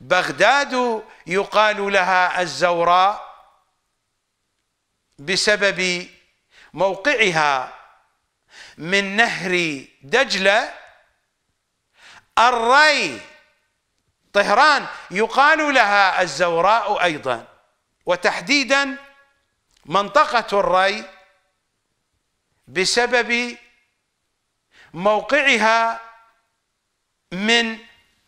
بغداد يقال لها الزوراء بسبب موقعها من نهر دجلة الري طهران. يقال لها الزوراء أيضا. وتحديدا منطقة الري بسبب موقعها من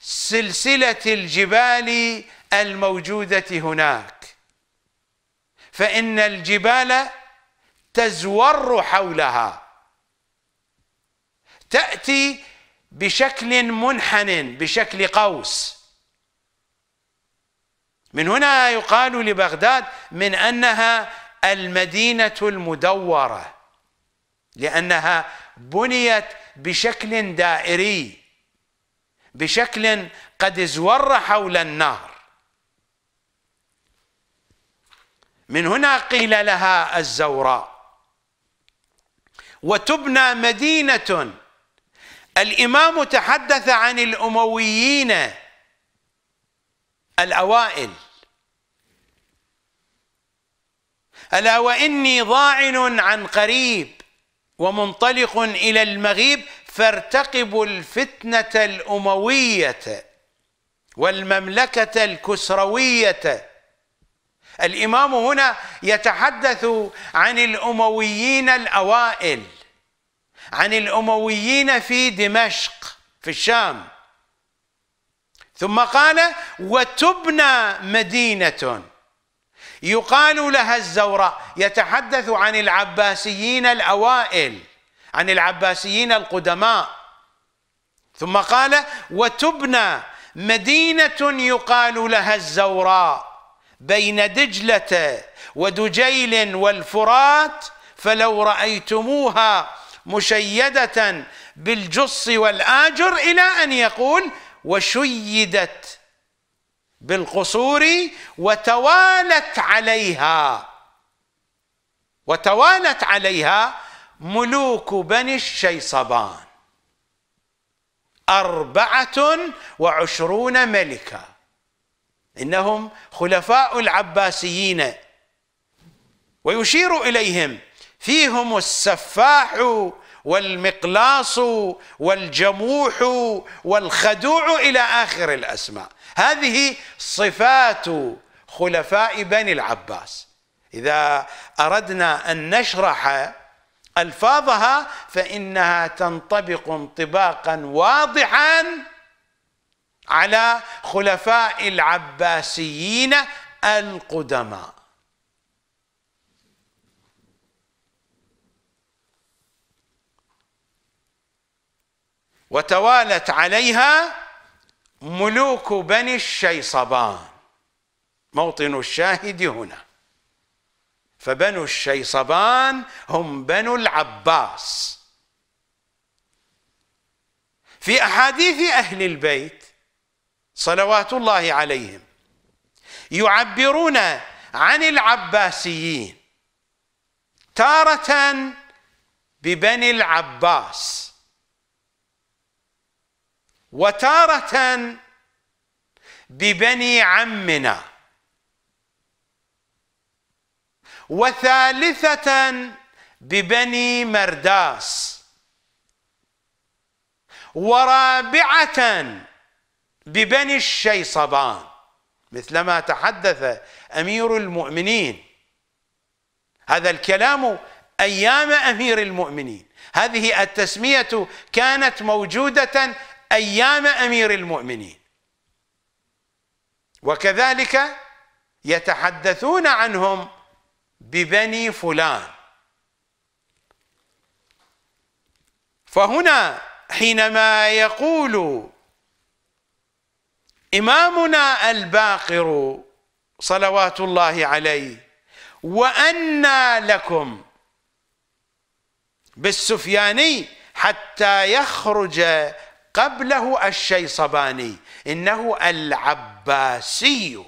سلسلة الجبال الموجودة هناك. فإن الجبال تزور حولها. تأتي بشكل منحن بشكل قوس. من هنا يقال لبغداد من أنها المدينة المدورة. لأنها بنيت بشكل دائري بشكل قد ازور حول النهر. من هنا قيل لها الزوراء وتبنى مدينة. الإمام تحدث عن الأمويين الأوائل. ألا وإني ضاعن عن قريب ومنطلق إلى المغيب فارتقبوا الفتنة الأموية والمملكة الكسروية. الإمام هنا يتحدث عن الأمويين الأوائل عن الأمويين في دمشق في الشام. ثم قال وتبنى مدينة. يقال لها الزوراء يتحدث عن العباسيين الأوائل عن العباسيين القدماء. ثم قال وتبنى مدينة يقال لها الزوراء بين دجلة ودجيل والفرات فلو رأيتموها مشيدة بالجص والآجر إلى أن يقول وشيدت بالقصور وتوالت عليها. وتوالت عليها ملوك بني الشيصبان. أربعة وعشرون ملكا إنهم خلفاء العباسيين. ويشير إليهم فيهم السفاح والمقلاص والجموح والخدوع إلى آخر الأسماء. هذه صفات خلفاء بني العباس. إذا أردنا أن نشرح ألفاظها فإنها تنطبق انطباقا واضحا على خلفاء العباسيين القدماء. وتوالت عليها ملوك بني الشيصبان. موطن الشاهد هنا. فبنو الشيصبان هم بنو العباس. في أحاديث أهل البيت صلوات الله عليهم يعبرون عن العباسيين تارة ببني العباس. وتارة ببني عمنا. وثالثة ببني مرداس. ورابعة ببني الشيصبان. مثلما تحدث أمير المؤمنين. هذا الكلام أيام أمير المؤمنين. هذه التسمية كانت موجودة أيام أمير المؤمنين. وكذلك يتحدثون عنهم ببني فلان. فهنا حينما يقول إمامنا الباقر صلوات الله عليه وأنى لكم بالسفياني حتى يخرج قبله الشيصباني إنه العباسي.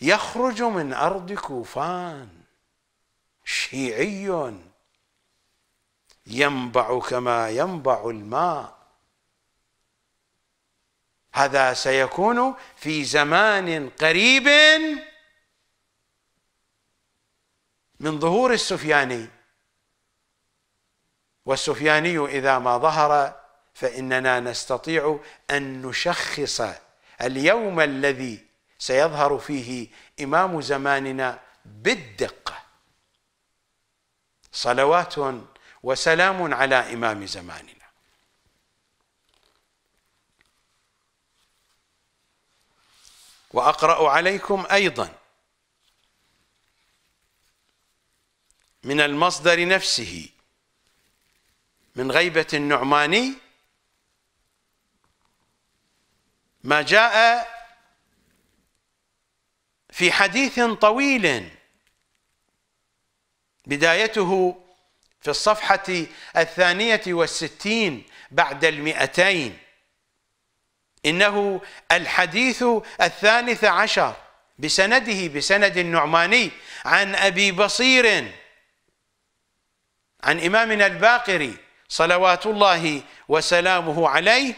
يخرج من أرض كوفان شيعي. ينبع كما ينبع الماء. هذا سيكون في زمان قريب من ظهور السفياني. والسفياني إذا ما ظهر فإننا نستطيع أن نشخص اليوم الذي سيظهر فيه إمام زماننا بالدقة. صلوات وسلام على إمام زماننا. وأقرأ عليكم أيضا من المصدر نفسه. من غيبة النعماني ما جاء في حديث طويل بدايته في الصفحة الثانية والستين بعد المئتين. إنه الحديث الثالث عشر بسنده بسند النعماني عن أبي بصير عن إمامنا الباقري. صلوات الله وسلامه عليه.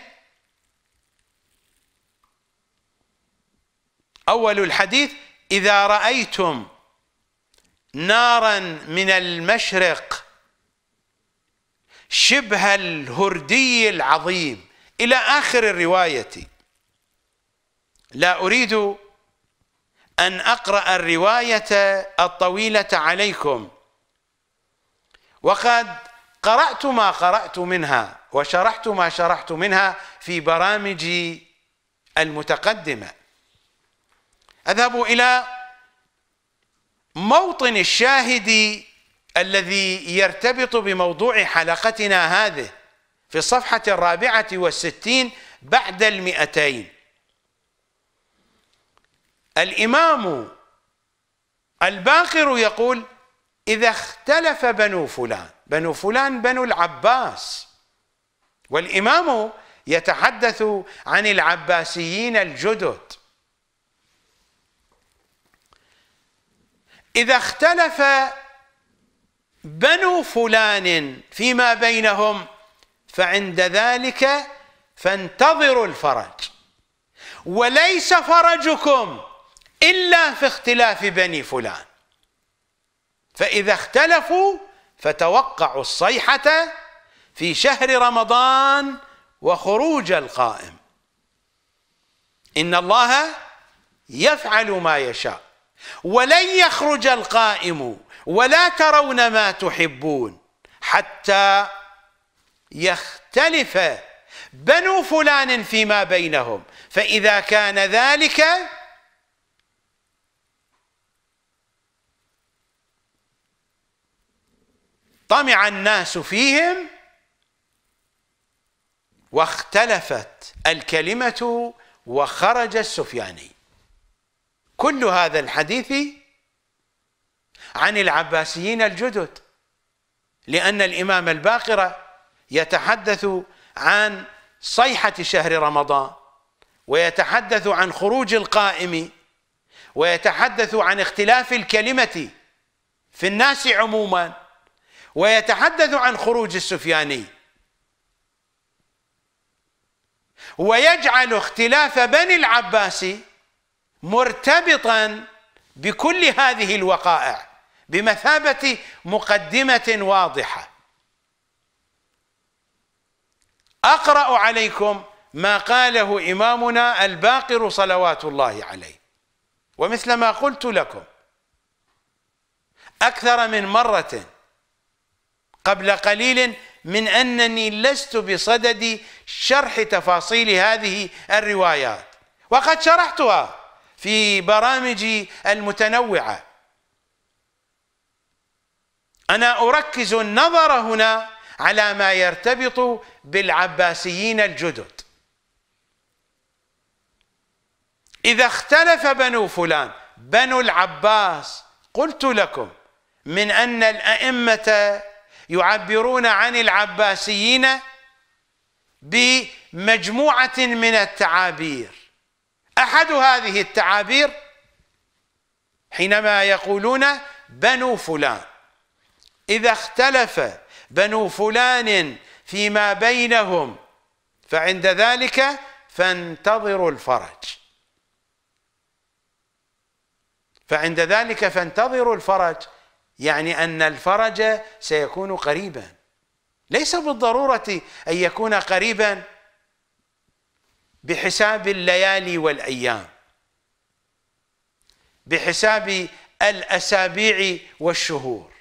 أول الحديث إذا رأيتم نارا من المشرق شبه الهردي العظيم. إلى آخر الرواية. لا أريد أن أقرأ الرواية الطويلة عليكم. وقد قرأت ما قرأت منها وشرحت ما شرحت منها في برامجي المتقدمة. أذهب إلى موطن الشاهد الذي يرتبط بموضوع حلقتنا هذه في الصفحة الرابعة والستين بعد المئتين. الإمام الباقر يقول إذا اختلف بنو فلان بنو فلان بنو العباس. والإمام يتحدث عن العباسيين الجدد. إذا اختلف بنو فلان فيما بينهم فعند ذلك فانتظروا الفرج. وليس فرجكم إلا في اختلاف بني فلان. فإذا اختلفوا فتوقعوا الصيحة في شهر رمضان وخروج القائم. إن الله يفعل ما يشاء ولن يخرج القائم ولا ترون ما تحبون حتى يختلف بنو فلان فيما بينهم. فإذا كان ذلك طمع الناس فيهم واختلفت الكلمة وخرج السفياني. كل هذا الحديث عن العباسيين الجدد لأن الإمام الباقر يتحدث عن صيحة شهر رمضان ويتحدث عن خروج القائم ويتحدث عن اختلاف الكلمة في الناس عموما. ويتحدث عن خروج السفياني. ويجعل اختلاف بني العباس مرتبطا بكل هذه الوقائع بمثابة مقدمة واضحة. أقرأ عليكم ما قاله إمامنا الباقر صلوات الله عليه. ومثل ما قلت لكم أكثر من مرة قبل قليل من أنني لست بصدد شرح تفاصيل هذه الروايات. وقد شرحتها في برامجي المتنوعة. أنا أركز النظر هنا على ما يرتبط بالعباسيين الجدد. إذا اختلف بنو فلان بنو العباس قلت لكم من أن الأئمة يعبرون عن العباسيين بمجموعة من التعابير. أحد هذه التعابير حينما يقولون بنو فلان إذا اختلف بنو فلان فيما بينهم فعند ذلك فانتظروا الفرج. فعند ذلك فانتظروا الفرج. يعني أن الفرج سيكون قريبا. ليس بالضرورة أن يكون قريبا بحساب الليالي والأيام بحساب الأسابيع والشهور.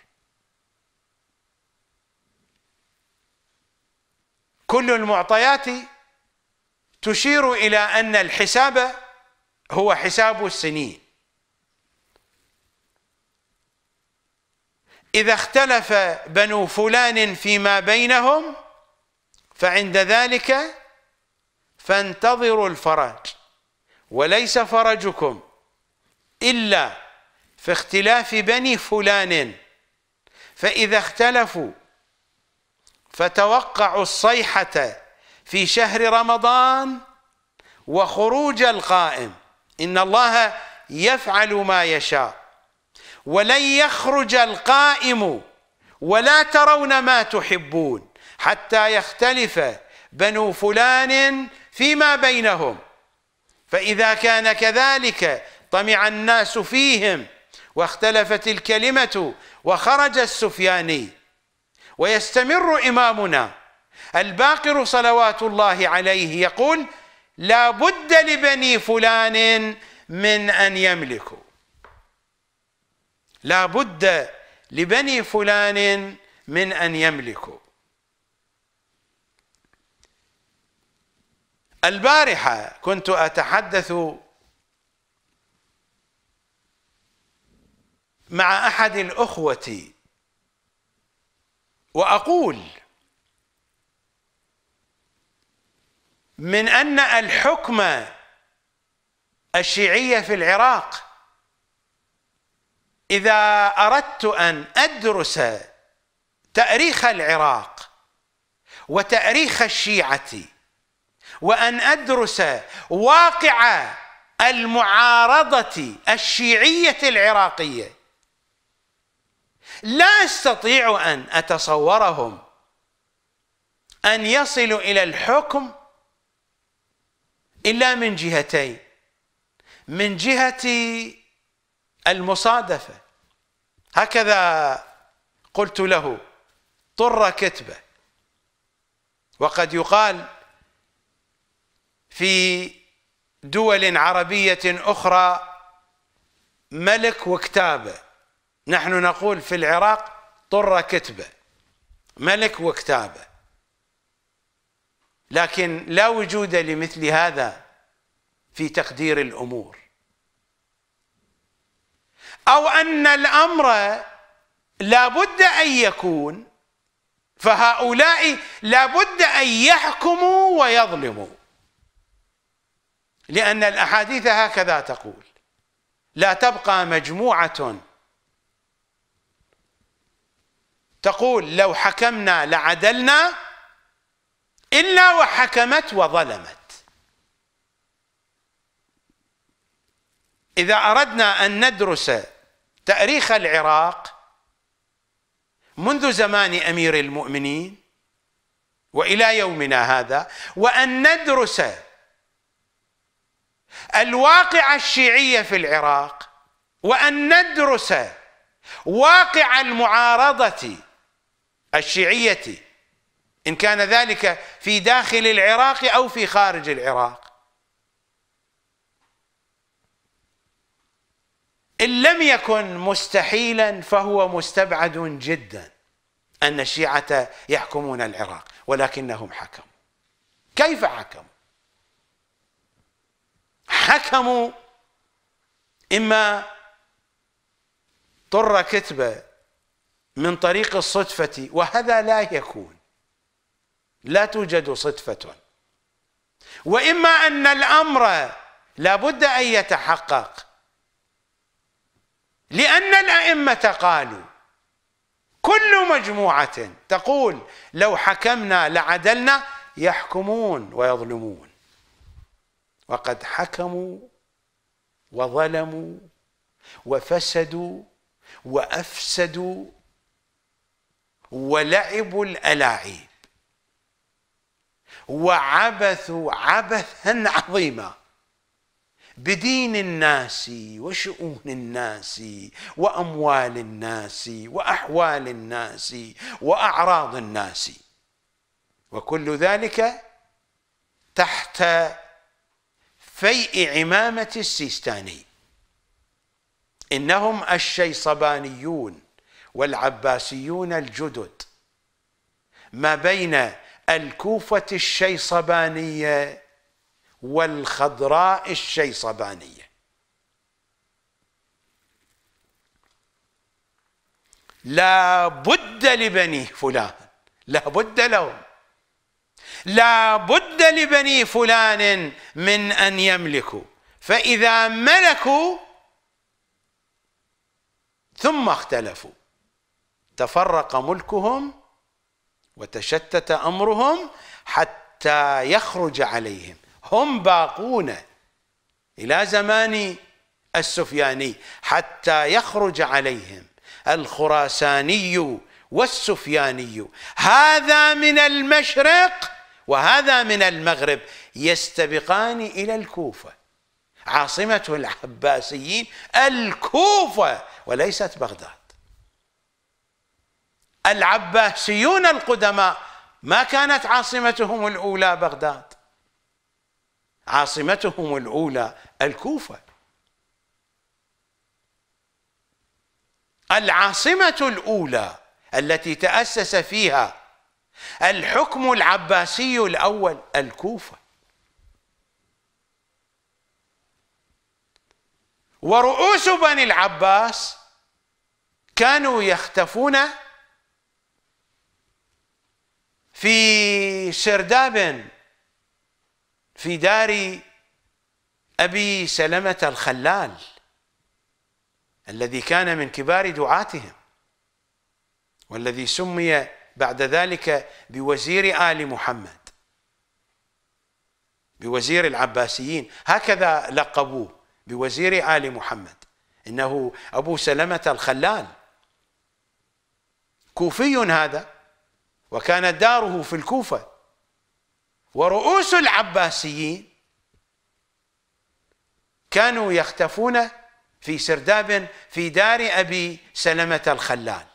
كل المعطيات تشير إلى أن الحساب هو حساب السنين. إذا اختلف بنو فلان فيما بينهم فعند ذلك فانتظروا الفرج وليس فرجكم إلا في اختلاف بني فلان. فإذا اختلفوا فتوقعوا الصيحة في شهر رمضان وخروج القائم. إن الله يفعل ما يشاء. ولن يخرج القائم ولا ترون ما تحبون حتى يختلف بنو فلان فيما بينهم. فإذا كان كذلك طمع الناس فيهم واختلفت الكلمة وخرج السفياني ويستمر إمامنا الباقر صلوات الله عليه يقول لا بد لبني فلان من أن يملكوا. لا بد لبني فلان من أن يملكوا. البارحة كنت أتحدث مع أحد الأخوة وأقول من أن الحكم الشيعية في العراق إذا أردت أن أدرس تأريخ العراق وتأريخ الشيعة وأن أدرس واقع المعارضة الشيعية العراقية لا أستطيع أن أتصورهم أن يصلوا إلى الحكم إلا من جهتين من جهة المصادفة. هكذا قلت له طر كتبه. وقد يقال في دول عربية أخرى ملك وكتابة. نحن نقول في العراق طر كتبه. ملك وكتابة. لكن لا وجود لمثل هذا في تقدير الأمور. أو أن الأمر لا بد أن يكون فهؤلاء لا بد أن يحكموا ويظلموا. لأن الأحاديث هكذا تقول لا تبقى مجموعة. تقول لو حكمنا لعدلنا إلا وحكمت وظلمت. إذا أردنا أن ندرس تاريخ العراق منذ زمان أمير المؤمنين وإلى يومنا هذا وأن ندرس الواقع الشيعي في العراق وأن ندرس واقع المعارضة الشيعية إن كان ذلك في داخل العراق أو في خارج العراق. إن لم يكن مستحيلا فهو مستبعد جدا أن الشيعة يحكمون العراق ولكنهم حكموا. كيف حكموا؟ حكموا إما طر كتبة من طريق الصدفة وهذا لا يكون. لا توجد صدفة. وإما أن الأمر لا بد أن يتحقق لأن الأئمة قالوا كل مجموعة تقول لو حكمنا لعدلنا يحكمون ويظلمون. وقد حكموا وظلموا وفسدوا وأفسدوا ولعبوا الألاعيب وعبثوا عبثا عظيما. بدين الناس وشؤون الناس وأموال الناس وأحوال الناس وأعراض الناس. وكل ذلك تحت فيء عمامة السيستاني إنهم الشيصبانيون والعباسيون الجدد. ما بين الكوفة الشيصبانية والخضراء الشيصبانية. لا بد لبني فلان لا بد لهم. لا بد لبني فلان من أن يملكوا. فإذا ملكوا ثم اختلفوا. تفرق ملكهم وتشتت أمرهم حتى يخرج عليهم. هم باقون إلى زمان السفياني حتى يخرج عليهم الخراساني والسفياني. هذا من المشرق وهذا من المغرب يستبقان إلى الكوفة. عاصمة العباسيين الكوفة وليست بغداد. العباسيون القدماء ما كانت عاصمتهم الأولى بغداد؟ عاصمتهم الأولى الكوفة. العاصمة الأولى التي تأسس فيها الحكم العباسي الأول الكوفة. ورؤوس بني العباس كانوا يختفون في سرداب في دار أبي سلمة الخلال الذي كان من كبار دعاتهم والذي سمي بعد ذلك بوزير آل محمد بوزير العباسيين. هكذا لقبوه بوزير آل محمد. إنه أبو سلمة الخلال. كوفي هذا وكانت داره في الكوفة. ورؤوس العباسيين كانوا يختفون في سرداب في دار أبي سلمة الخلال.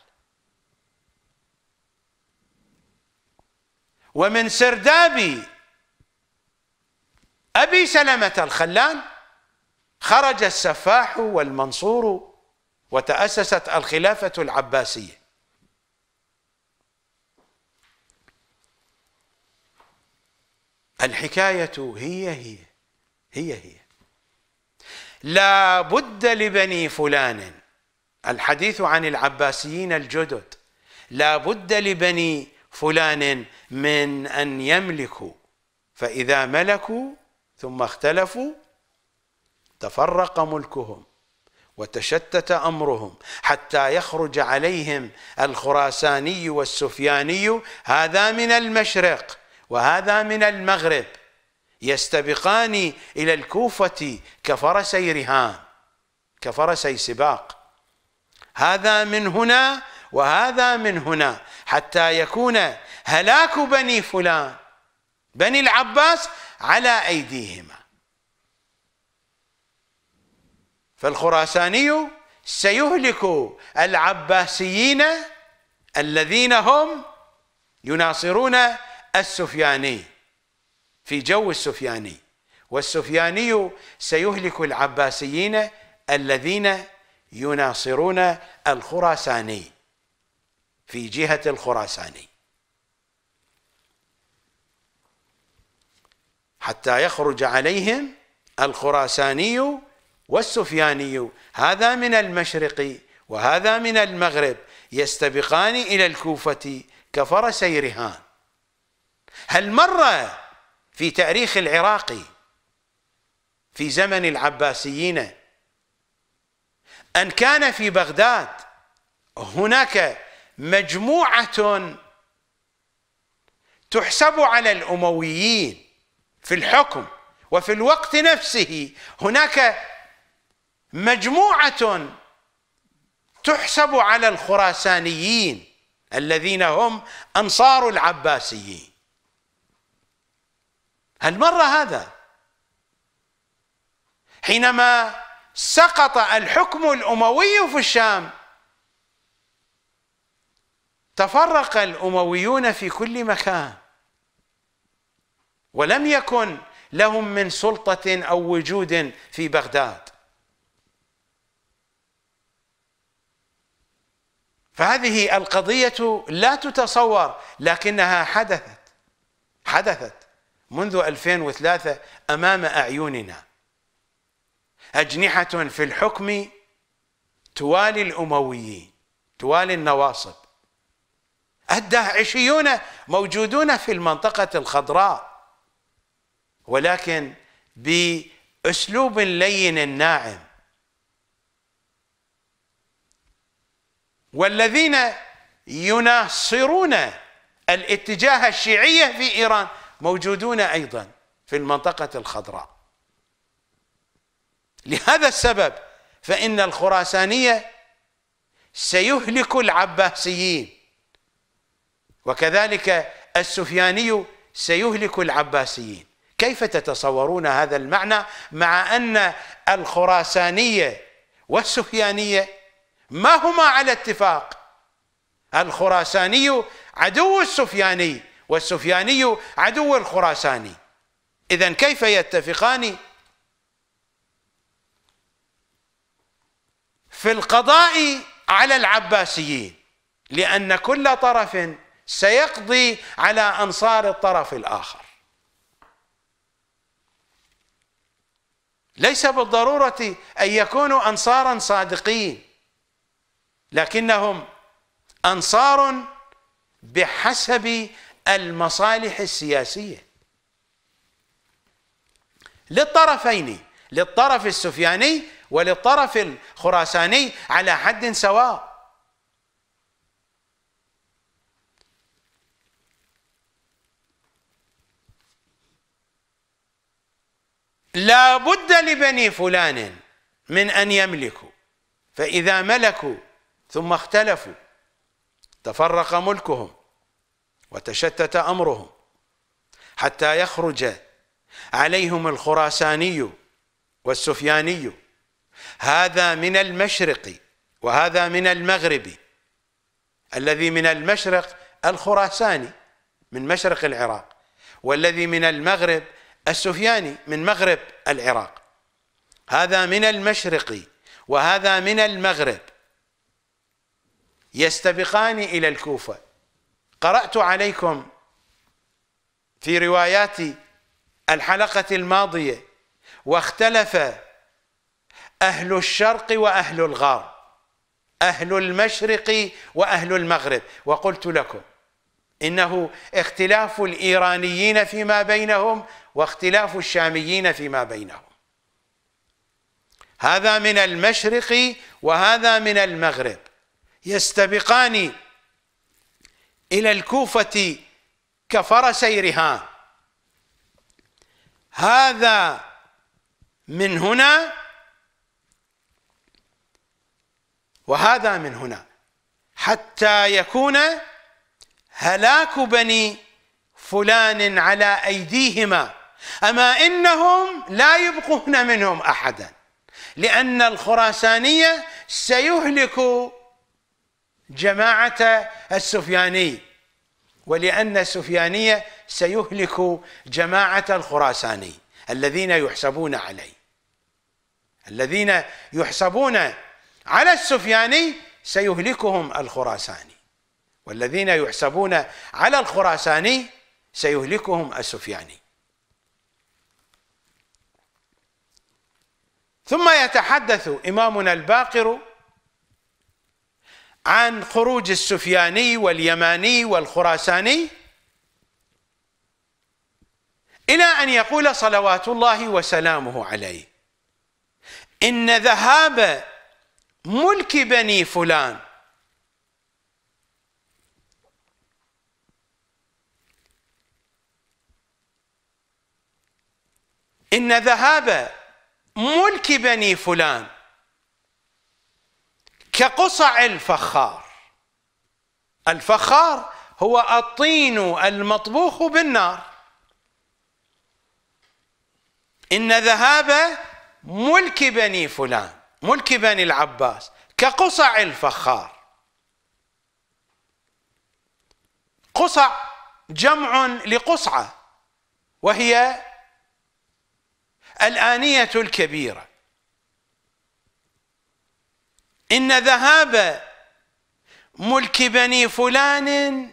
ومن سرداب أبي سلمة الخلال خرج السفاح والمنصور وتأسست الخلافة العباسية. الحكاية هي هي هي هي. لا بد لبني فلان الحديث عن العباسيين الجدد. لا بد لبني فلان من أن يملكوا. فإذا ملكوا ثم اختلفوا تفرق ملكهم وتشتت أمرهم حتى يخرج عليهم الخراساني والسفياني هذا من المشرق. وهذا من المغرب. يستبقان إلى الكوفة كفرسي رهان كفرسي سباق. هذا من هنا وهذا من هنا حتى يكون هلاك بني فلان بني العباس على أيديهما. فالخراساني سيهلك العباسيين الذين هم يناصرون السفياني في جو السفياني. والسفياني سيهلك العباسيين الذين يناصرون الخراساني في جهة الخراساني. حتى يخرج عليهم الخراساني والسفياني. هذا من المشرق وهذا من المغرب يستبقان إلى الكوفة كفرسي رهان هل مر في تاريخ العراق في زمن العباسيين أن كان في بغداد هناك مجموعة تحسب على الأمويين في الحكم وفي الوقت نفسه هناك مجموعة تحسب على الخراسانيين الذين هم أنصار العباسيين؟ هل مر هذا. حينما سقط الحكم الأموي في الشام تفرق الأمويون في كل مكان. ولم يكن لهم من سلطة أو وجود في بغداد. فهذه القضية لا تتصور لكنها حدثت حدثت. منذ 2003 أمام أعيننا. أجنحة في الحكم توالي الأمويين توالي النواصب. الداعشيون موجودون في المنطقة الخضراء ولكن بأسلوب لين ناعم. والذين يناصرون الاتجاه الشيعية في إيران موجودون أيضا في المنطقة الخضراء. لهذا السبب فإن الخراسانية سيهلك العباسيين وكذلك السفياني سيهلك العباسيين. كيف تتصورون هذا المعنى مع أن الخراسانية والسفيانية ما هما على اتفاق؟ الخراساني عدو السفياني والسفياني عدو الخراساني. إذا كيف يتفقان في القضاء على العباسيين؟ لأن كل طرف سيقضي على أنصار الطرف الآخر. ليس بالضرورة أن يكونوا أنصارا صادقين لكنهم أنصار بحسب المصالح السياسية. للطرفين للطرف السفياني وللطرف الخراساني على حد سواء. لا بد لبني فلان من أن يملكوا. فإذا ملكوا ثم اختلفوا تفرق ملكهم. وتشتت أمرهم حتى يخرج عليهم الخراساني والسفياني. هذا من المشرق وهذا من المغرب. الذي من المشرق الخراساني من مشرق العراق والذي من المغرب السفياني من مغرب العراق. هذا من المشرق وهذا من المغرب. يستبقان إلى الكوفة. قرأت عليكم في روايات الحلقة الماضية واختلف أهل الشرق وأهل الغرب أهل المشرق وأهل المغرب. وقلت لكم إنه اختلاف الإيرانيين فيما بينهم واختلاف الشاميين فيما بينهم. هذا من المشرق وهذا من المغرب. يستبقان إلى الكوفة كفرسي رهان هذا من هنا وهذا من هنا حتى يكون هلاك بني فلان على أيديهما. أما إنهم لا يبقون منهم أحدا لأن الخراسانية سيهلك جماعة السفياني ولأن السفيانية سيهلك جماعة الخراساني الذين يحسبون عليه. الذين يحسبون على السفياني سيهلكهم الخراساني والذين يحسبون على الخراساني سيهلكهم السفياني. ثم يتحدث إمامنا الباقر عن خروج السفياني واليماني والخراساني إلى أن يقول صلوات الله وسلامه عليه. إن ذهاب ملك بني فلان إن ذهاب ملك بني فلان كقصع الفخار. الفخار هو الطين المطبوخ بالنار. إن ذهاب ملك بني فلان ملك بني العباس كقصع الفخار. قصع جمع لقصعة وهي الآنية الكبيرة. إن ذهاب ملك بني فلان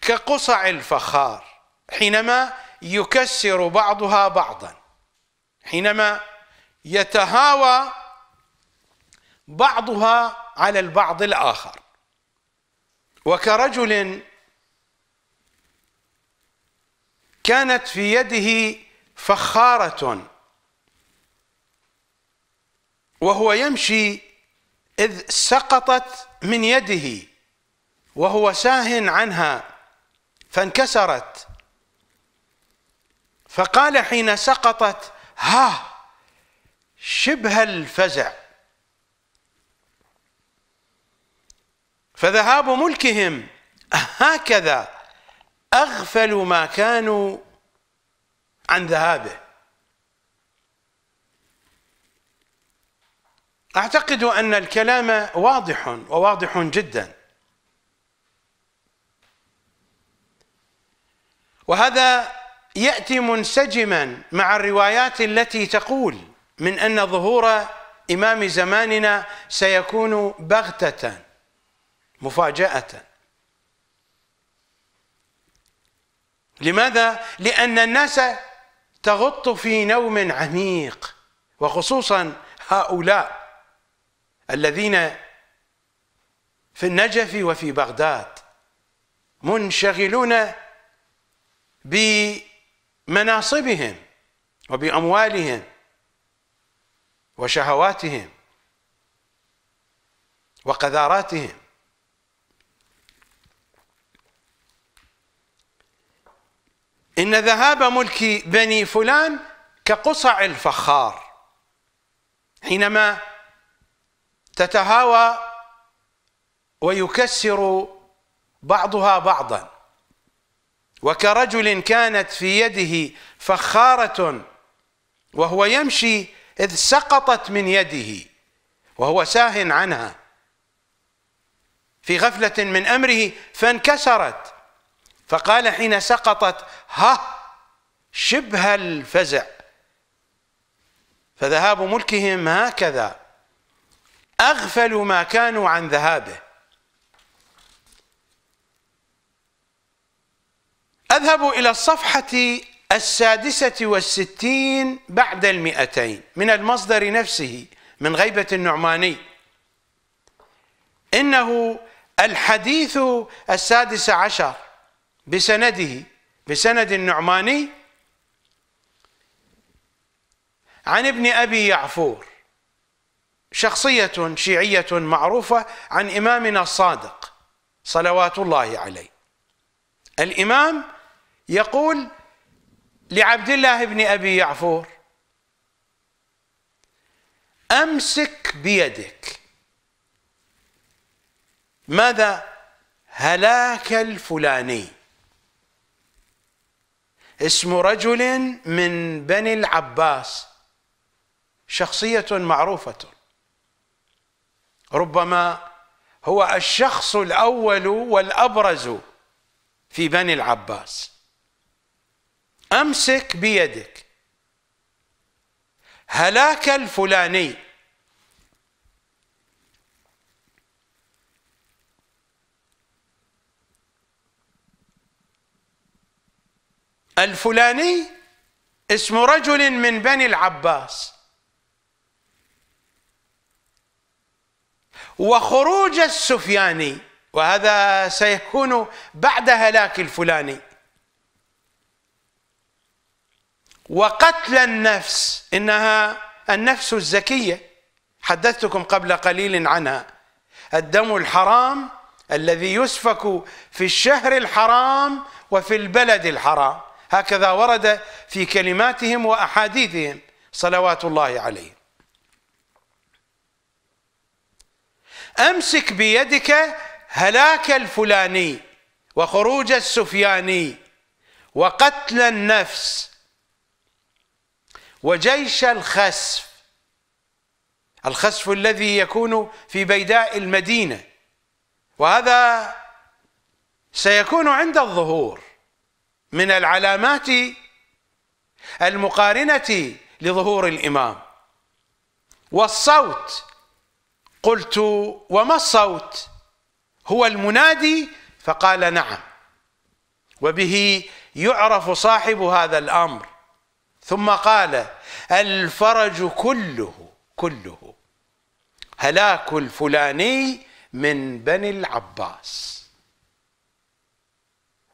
كقصع الفخار حينما يكسر بعضها بعضا حينما يتهاوى بعضها على البعض الآخر. وكرجل كانت في يده فخارة وهو يمشي إذ سقطت من يده وهو ساه عنها فانكسرت. فقال حين سقطت ها شبه الفزع. فذهاب ملكهم هكذا أغفل ما كانوا عن ذهابه. أعتقد أن الكلام واضح وواضح جدا. وهذا يأتي منسجما مع الروايات التي تقول من أن ظهور إمام زماننا سيكون بغتة مفاجأة. لماذا؟ لأن الناس تغط في نوم عميق وخصوصا هؤلاء. الذين في النجف وفي بغداد منشغلون بمناصبهم وبأموالهم وشهواتهم وقذاراتهم. إن ذهاب ملك بني فلان كقصع الفخار. حينما تتهاوى ويكسر بعضها بعضا. وكرجل كانت في يده فخارة وهو يمشي إذ سقطت من يده وهو ساه عنها. في غفلة من أمره فانكسرت فقال حين سقطت ها شبه الفزع. فذهاب ملكهم هكذا. أغفلوا ما كانوا عن ذهابه. أذهب إلى الصفحة السادسة والستين بعد المئتين من المصدر نفسه من غيبة النعماني. إنه الحديث السادس عشر بسنده بسند النعماني عن ابن أبي يعفور. شخصية شيعية معروفة عن إمامنا الصادق صلوات الله عليه. الإمام يقول لعبد الله بن أبي يعفور أمسك بيدك. ماذا؟ هلاك الفلاني. اسم رجل من بني العباس. شخصية معروفة. ربما هو الشخص الأول والأبرز في بني العباس. أمسك بيدك. هلاك الفلاني. الفلاني اسم رجل من بني العباس. وخروج السفياني وهذا سيكون بعد هلاك الفلاني. وقتل النفس إنها النفس الزكية. حدثتكم قبل قليل عنها. الدم الحرام الذي يسفك في الشهر الحرام وفي البلد الحرام. هكذا ورد في كلماتهم وأحاديثهم صلوات الله عليهم. أمسك بيدك هلاك الفلاني وخروج السفياني وقتل النفس وجيش الخسف. الخسف الذي يكون في بيداء المدينة. وهذا سيكون عند الظهور من العلامات المقارنة لظهور الإمام. والصوت قلت وما الصوت؟ هو المنادي؟ فقال نعم. وبه يعرف صاحب هذا الأمر. ثم قال الفرج كله كله هلاك الفلاني من بني العباس.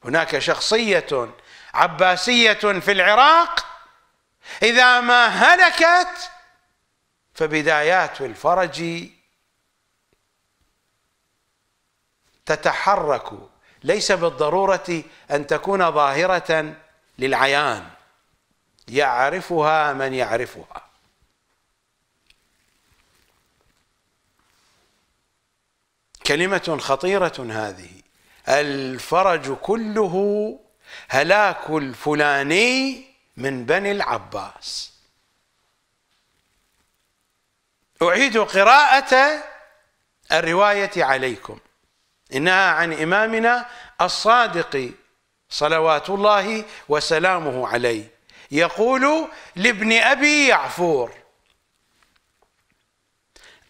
هناك شخصية عباسية في العراق إذا ما هلكت فبدايات الفرج تتحرك. ليس بالضرورة أن تكون ظاهرة للعيان. يعرفها من يعرفها. كلمة خطيرة هذه. الفرج كله هلاك الفلاني من بني العباس. أعيد قراءة الرواية عليكم. إنها عن إمامنا الصادق صلوات الله وسلامه عليه. يقول لابن أبي يعفور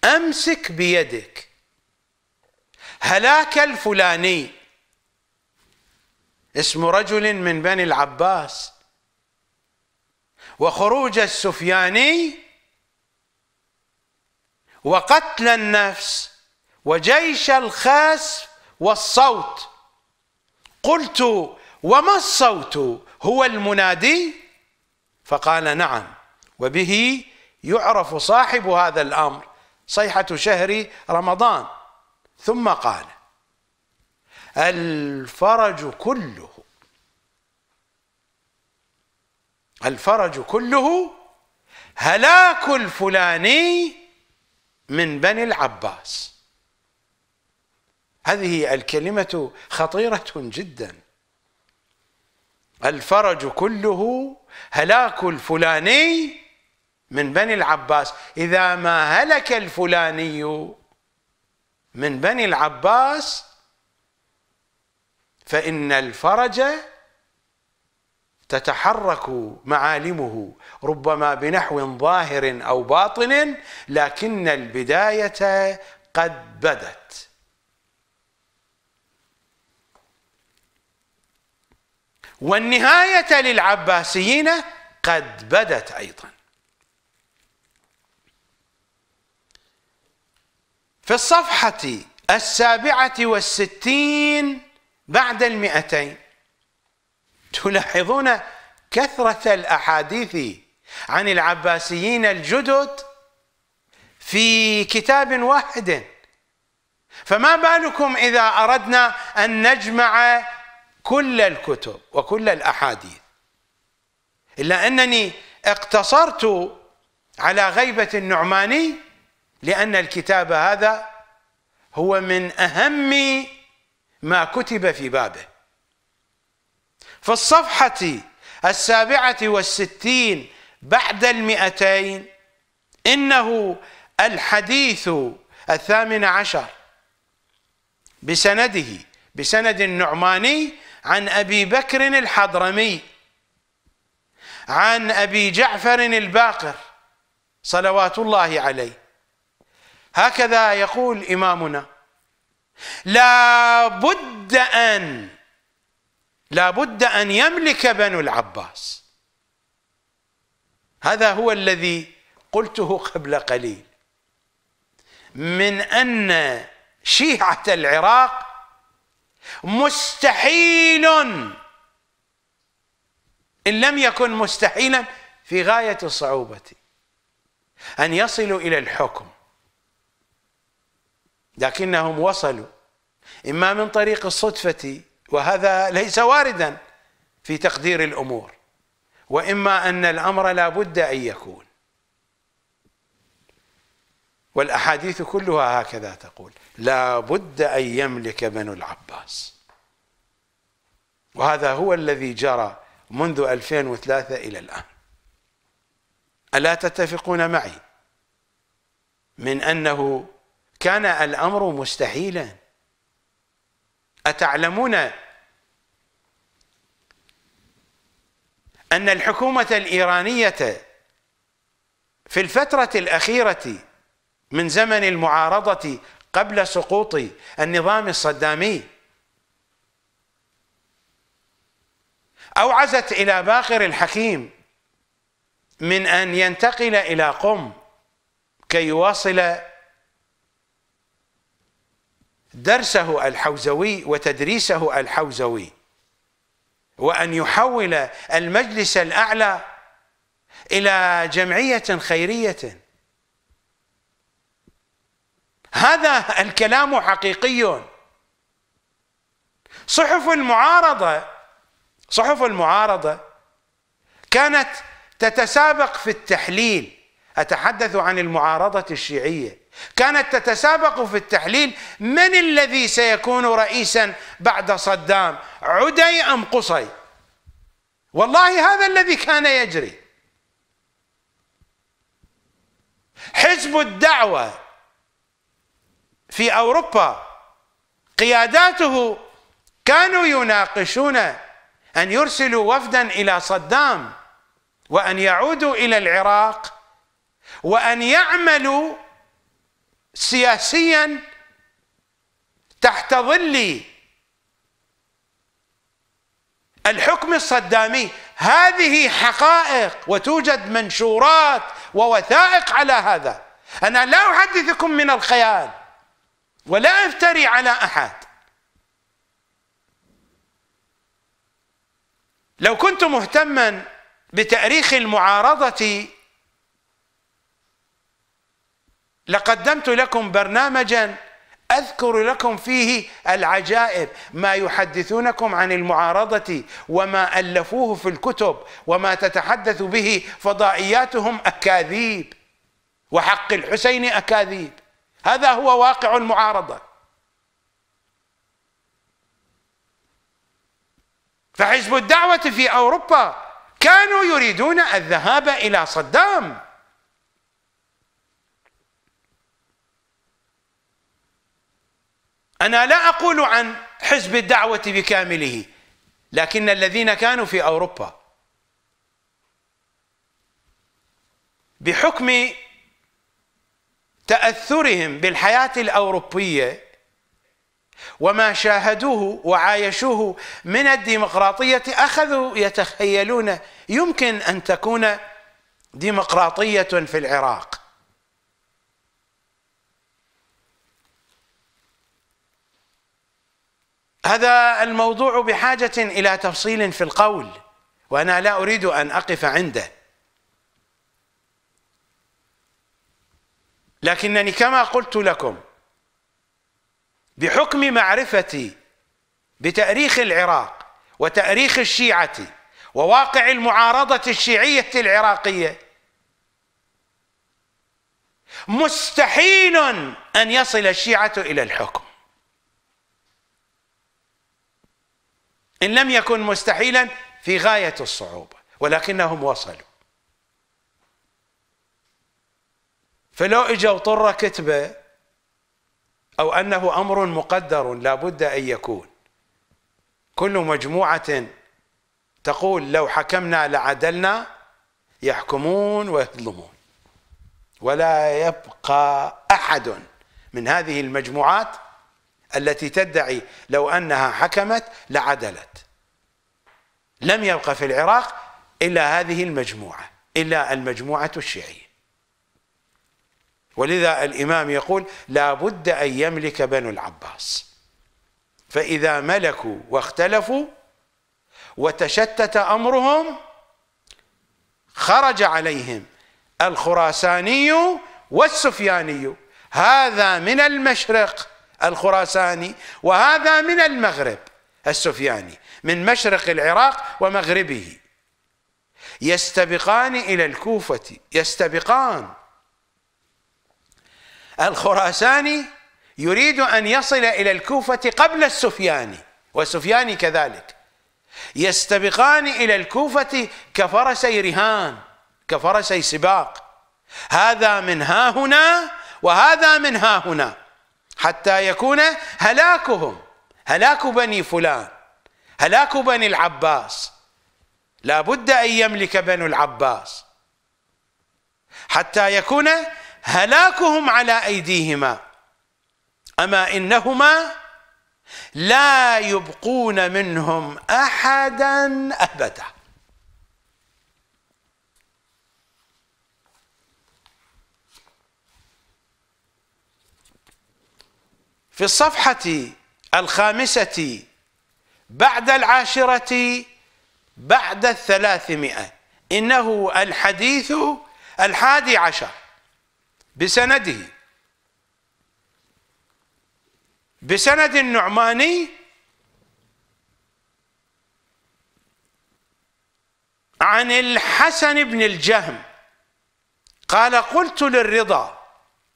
أمسك بيدك هلاك الفلاني. اسم رجل من بني العباس. وخروج السفياني وقتل النفس. وجيش الخسف والصوت. قلت وما الصوت؟ هو المنادي؟ فقال نعم. وبه يعرف صاحب هذا الأمر صيحة شهر رمضان. ثم قال الفرج كله الفرج كله هلاك الفلاني من بني العباس. هذه الكلمة خطيرة جدا. الفرج كله هلاك الفلاني من بني العباس. إذا ما هلك الفلاني من بني العباس فإن الفرج تتحرك معالمه ربما بنحو ظاهر أو باطن لكن البداية قد بدت. والنهاية للعباسيين قد بدت أيضا. في الصفحة السابعة والستين بعد المئتين تلاحظون كثرة الأحاديث عن العباسيين الجدد في كتاب واحد. فما بالكم إذا أردنا أن نجمع كل الكتب وكل الأحاديث. إلا أنني اقتصرت على غيبة النعماني لأن الكتاب هذا هو من أهم ما كتب في بابه. في الصفحة السابعة والستين بعد المئتين إنه الحديث الثامن عشر بسنده بسند النعماني عن أبي بكر الحضرمي عن أبي جعفر الباقر صلوات الله عليه. هكذا يقول إمامنا لا بد أن لا بد أن يملك بنو العباس. هذا هو الذي قلته قبل قليل. من أن شيعة العراق مستحيل. إن لم يكن مستحيلا في غاية الصعوبة أن يصلوا إلى الحكم. لكنهم وصلوا. إما من طريق الصدفة وهذا ليس واردا في تقدير الأمور. وإما أن الأمر لا بد أن يكون. والأحاديث كلها هكذا تقول. لا بد أن يملك بنو العباس. وهذا هو الذي جرى منذ 2003 إلى الآن. ألا تتفقون معي من أنه كان الأمر مستحيلا؟ أتعلمون أن الحكومة الإيرانية في الفترة الأخيرة من زمن المعارضة قبل سقوط النظام الصدامي. أوعزت إلى باقر الحكيم من أن ينتقل إلى قم كي يواصل درسه الحوزوي وتدريسه الحوزوي وأن يحول المجلس الأعلى إلى جمعية خيرية. هذا الكلام حقيقي. صحف المعارضة صحف المعارضة كانت تتسابق في التحليل. أتحدث عن المعارضة الشيعية. كانت تتسابق في التحليل من الذي سيكون رئيسا بعد صدام عدي أم قصي؟ والله هذا الذي كان يجري. حزب الدعوة في أوروبا قياداته كانوا يناقشون أن يرسلوا وفدا إلى صدام وأن يعودوا إلى العراق وأن يعملوا سياسيا تحت ظل الحكم الصدامي. هذه حقائق وتوجد منشورات ووثائق على هذا. أنا لا أحدثكم من الخيال. ولا افتري على أحد. لو كنت مهتما بتأريخ المعارضة لقدمت لكم برنامجا أذكر لكم فيه العجائب ما يحدثونكم عن المعارضة وما ألفوه في الكتب وما تتحدث به فضائياتهم أكاذيب وحق الحسين أكاذيب. هذا هو واقع المعارضة. فحزب الدعوة في أوروبا كانوا يريدون الذهاب إلى صدام. أنا لا أقول عن حزب الدعوة بكامله لكن الذين كانوا في أوروبا بحكم تأثرهم بالحياة الأوروبية وما شاهدوه وعايشوه من الديمقراطية أخذوا يتخيلون يمكن أن تكون ديمقراطية في العراق. هذا الموضوع بحاجة إلى تفصيل في القول وأنا لا أريد أن أقف عنده. لكنني كما قلت لكم بحكم معرفتي بتأريخ العراق وتأريخ الشيعة وواقع المعارضة الشيعية العراقية مستحيل أن يصل الشيعة إلى الحكم. إن لم يكن مستحيلا في غاية الصعوبة ولكنهم وصلوا. فلو اجوا طر كتبة أو أنه أمر مقدر لا بد أن يكون. كل مجموعة تقول لو حكمنا لعدلنا يحكمون ويظلمون. ولا يبقى أحد من هذه المجموعات التي تدعي لو أنها حكمت لعدلت. لم يبقى في العراق إلا هذه المجموعة إلا المجموعة الشيعية. ولذا الإمام يقول لا بد أن يملك بنو العباس. فإذا ملكوا واختلفوا وتشتت أمرهم خرج عليهم الخراساني والسفياني. هذا من المشرق الخراساني وهذا من المغرب السفياني من مشرق العراق ومغربه. يستبقان إلى الكوفة يستبقان. الخراساني يريد أن يصل إلى الكوفة قبل السفياني والسفياني كذلك. يستبقان إلى الكوفة كفرسي رهان كفرسي سباق. هذا من ها هنا وهذا من ها هنا حتى يكون هلاكهم. هلاك بني فلان هلاك بني العباس. لا بد أن يملك بنو العباس. حتى يكون هلاكهم على أيديهما. أما إنهما لا يبقون منهم أحدا أبدا. في الصفحة الخامسة بعد العاشرة بعد الثلاثمائة إنه الحديث الحادي عشر. بسنده. بسند النعماني عن الحسن بن الجهم. قال قلت للرضا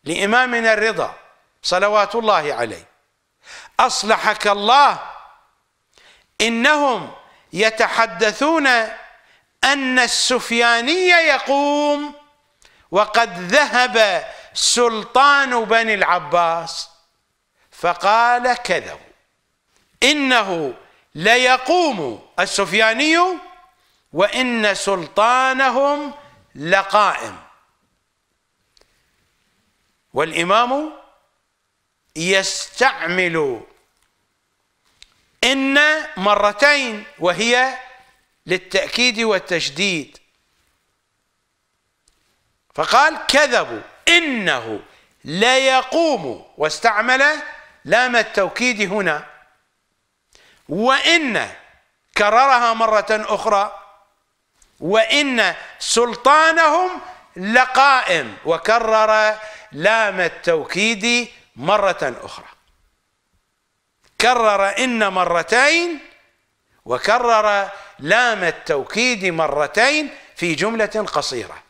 لإمامنا الرضا صلوات الله عليه أصلحك الله إنهم يتحدثون أن السفياني يقوم وقد ذهب سلطان بني العباس فقال كذبوا إنه ليقوم السفياني وإن سلطانهم لقائم. والإمام يستعمل إن مرتين وهي للتأكيد والتشديد. فقال كذبوا. إنه ليقوم واستعمل لام التوكيد هنا. وإن كررها مرة أخرى. وإن سلطانهم لقائم. وكرر لام التوكيد مرة أخرى. كرر إن مرتين. وكرر لام التوكيد مرتين في جملة قصيرة.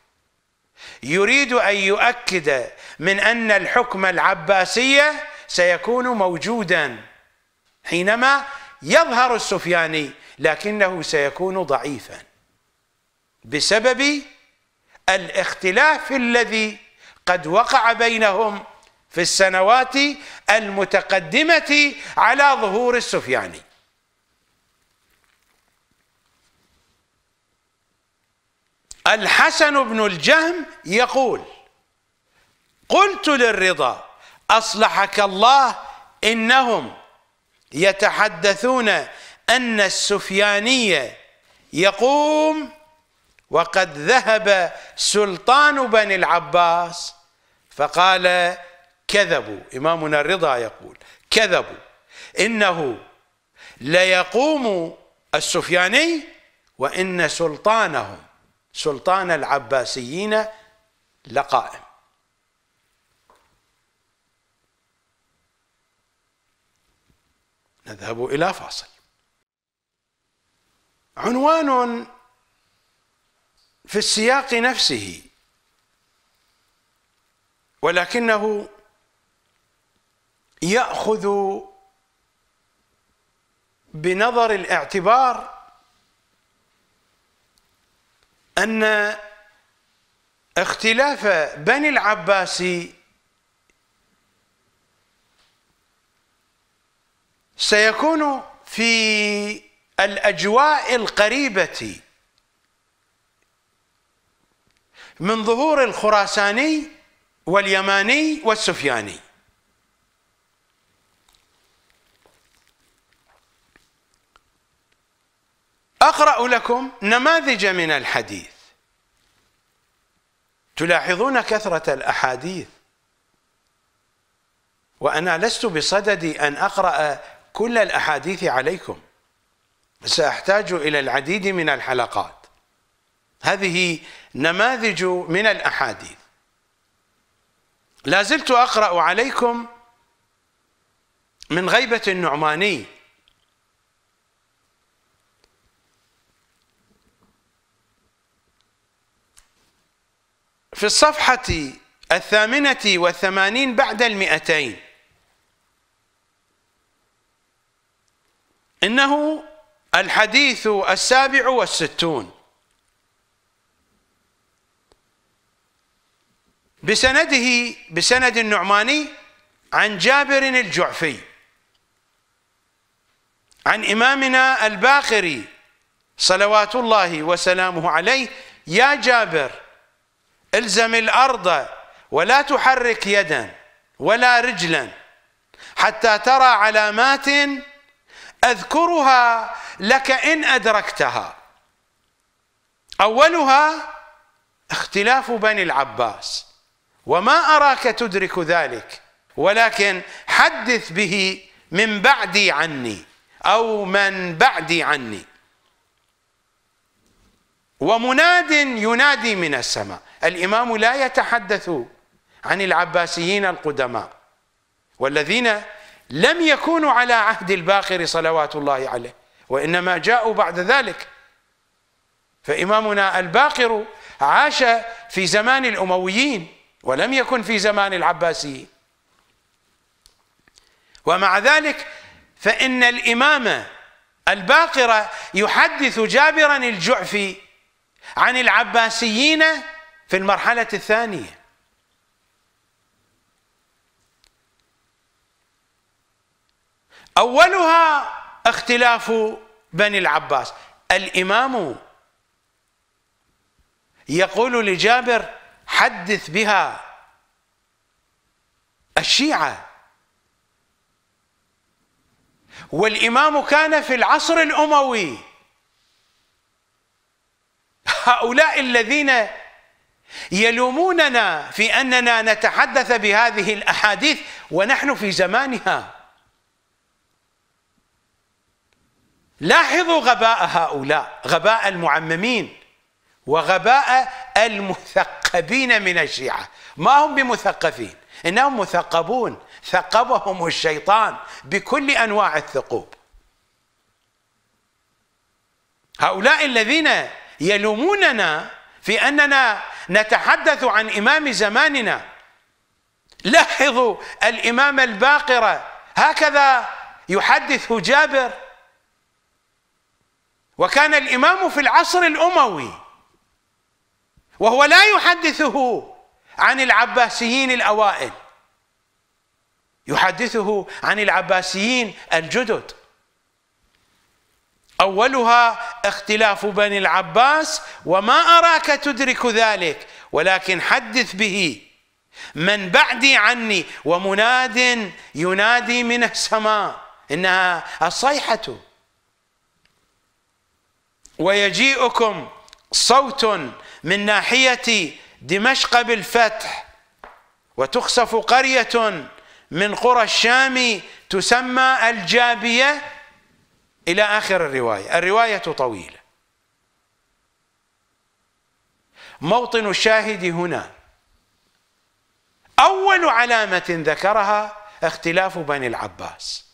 يريد أن يؤكد من أن الحكم العباسية سيكون موجودا حينما يظهر السفياني لكنه سيكون ضعيفا بسبب الاختلاف الذي قد وقع بينهم في السنوات المتقدمة على ظهور السفياني. الحسن بن الجهم يقول قلت للرضا أصلحك الله إنهم يتحدثون أن السفياني يقوم وقد ذهب سلطان بني العباس فقال كذبوا. إمامنا الرضا يقول كذبوا. إنه ليقوم السفياني وإن سلطانهم سلطان العباسيين لقائم. نذهب إلى فاصل. عنوان في السياق نفسه ولكنه يأخذ بنظر الاعتبار أن اختلاف بني العباس سيكون في الأجواء القريبة من ظهور الخراساني واليماني والسفياني. أقرأ لكم نماذج من الحديث. تلاحظون كثرة الأحاديث؟ وأنا لست بصدد أن أقرأ كل الأحاديث عليكم. سأحتاج إلى العديد من الحلقات. هذه نماذج من الأحاديث. لا زلت أقرأ عليكم من غيبة النعماني. في الصفحة الثامنة والثمانين بعد المئتين. إنه الحديث السابع والستون. بسنده بسند النعماني عن جابر الجعفي عن إمامنا الباقري صلوات الله وسلامه عليه يا جابر الزم الأرض ولا تحرك يدا ولا رجلا حتى ترى علامات أذكرها لك إن أدركتها. أولها اختلاف بني العباس. وما أراك تدرك ذلك ولكن حدث به من بعدي عني أو من بعدي عني. ومناد ينادي من السماء. الإمام لا يتحدث عن العباسيين القدماء والذين لم يكونوا على عهد الباقر صلوات الله عليه وإنما جاءوا بعد ذلك. فإمامنا الباقر عاش في زمان الأمويين ولم يكن في زمان العباسيين. ومع ذلك فإن الإمام الباقر يحدث جابرا الجعفي عن العباسيين في المرحلة الثانية. أولها اختلاف بني العباس. الإمام يقول لجابر حدث بها الشيعة. والإمام كان في العصر الأموي. هؤلاء الذين يلوموننا في أننا نتحدث بهذه الأحاديث ونحن في زمانها. لاحظوا غباء هؤلاء غباء المعممين وغباء المثقبين من الشيعة. ما هم بمثقفين؟ إنهم مثقبون. ثقبهم الشيطان بكل أنواع الثقوب. هؤلاء الذين يلوموننا في أننا نتحدث عن إمام زماننا. لاحظوا الإمام الباقرة هكذا يحدث جابر. وكان الإمام في العصر الأموي. وهو لا يحدثه عن العباسيين الأوائل. يحدثه عن العباسيين الجدد. أولها اختلاف بني العباس وما أراك تدرك ذلك ولكن حدث به. من بعدي عني ومناد ينادي من السماء إنها الصيحة. ويجيئكم صوت من ناحية دمشق بالفتح وتخسف قرية من قرى الشام تسمى الجابية. إلى آخر الرواية. الرواية طويلة. موطن الشاهد هنا. أول علامة ذكرها اختلاف بني العباس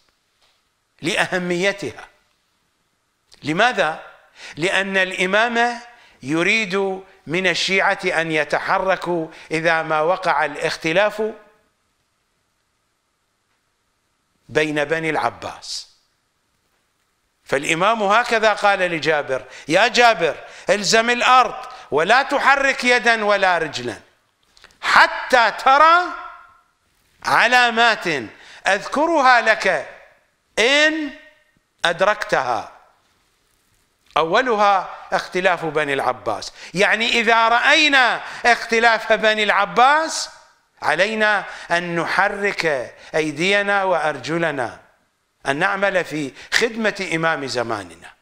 لأهميتها. لماذا؟ لأن الإمام يريد من الشيعة أن يتحركوا إذا ما وقع الاختلاف بين بني العباس. فالإمام هكذا قال لجابر يا جابر الزم الأرض ولا تحرك يدا ولا رجلا حتى ترى علامات أذكرها لك إن أدركتها. أولها اختلاف بني العباس يعني إذا رأينا اختلاف بني العباس علينا أن نحرك أيدينا وأرجلنا. أن نعمل في خدمة إمام زماننا.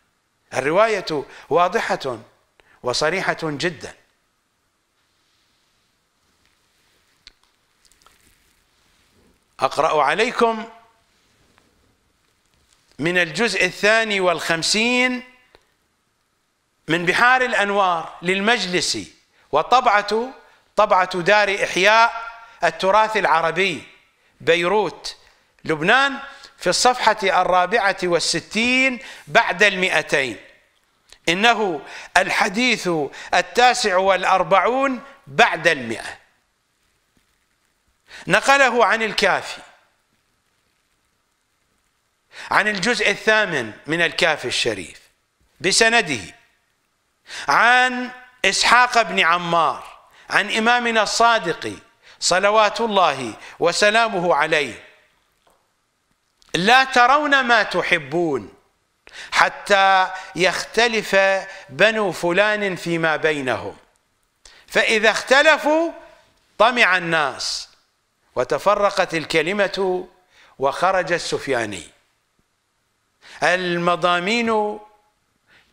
الرواية واضحة وصريحة جدا. أقرأ عليكم من الجزء الثاني والخمسين من بحار الأنوار للمجلس وطبعة طبعة دار إحياء التراث العربي بيروت لبنان. في الصفحة الرابعة والستين بعد المئتين. إنه الحديث التاسع والأربعون بعد المئة. نقله عن الكافي عن الجزء الثامن من الكافي الشريف بسنده عن إسحاق بن عمار عن إمامنا الصادق صلوات الله وسلامه عليه. لا ترون ما تحبون حتى يختلف بنو فلان فيما بينهم. فإذا اختلفوا طمع الناس وتفرقت الكلمة وخرج السفياني. المضامين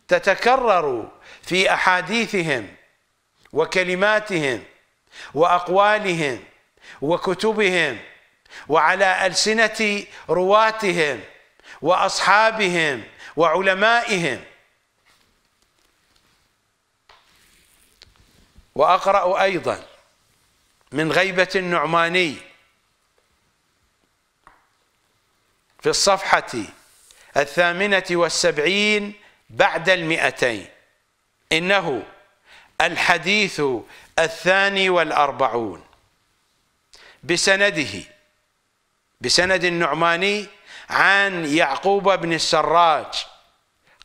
تتكرر في أحاديثهم وكلماتهم وأقوالهم وكتبهم وعلى ألسنة رواتهم وأصحابهم وعلمائهم. وأقرأ أيضا من غيبة النعماني في الصفحة الثامنة والسبعين بعد المئتين. إنه الحديث الثاني والأربعون بسنده. بسند النعماني عن يعقوب بن السراج.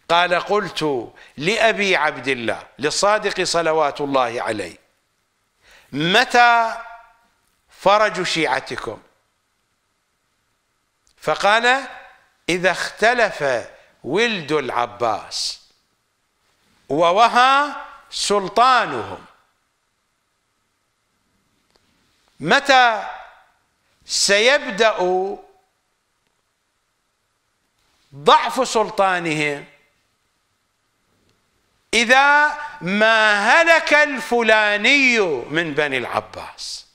قال قلت لأبي عبد الله للصادق صلوات الله عليه متى فرج شيعتكم؟ فقال إذا اختلف ولد العباس ووهى سلطانهم. متى سيبدأ ضعف سلطانهم إذا ما هلك الفلاني من بني العباس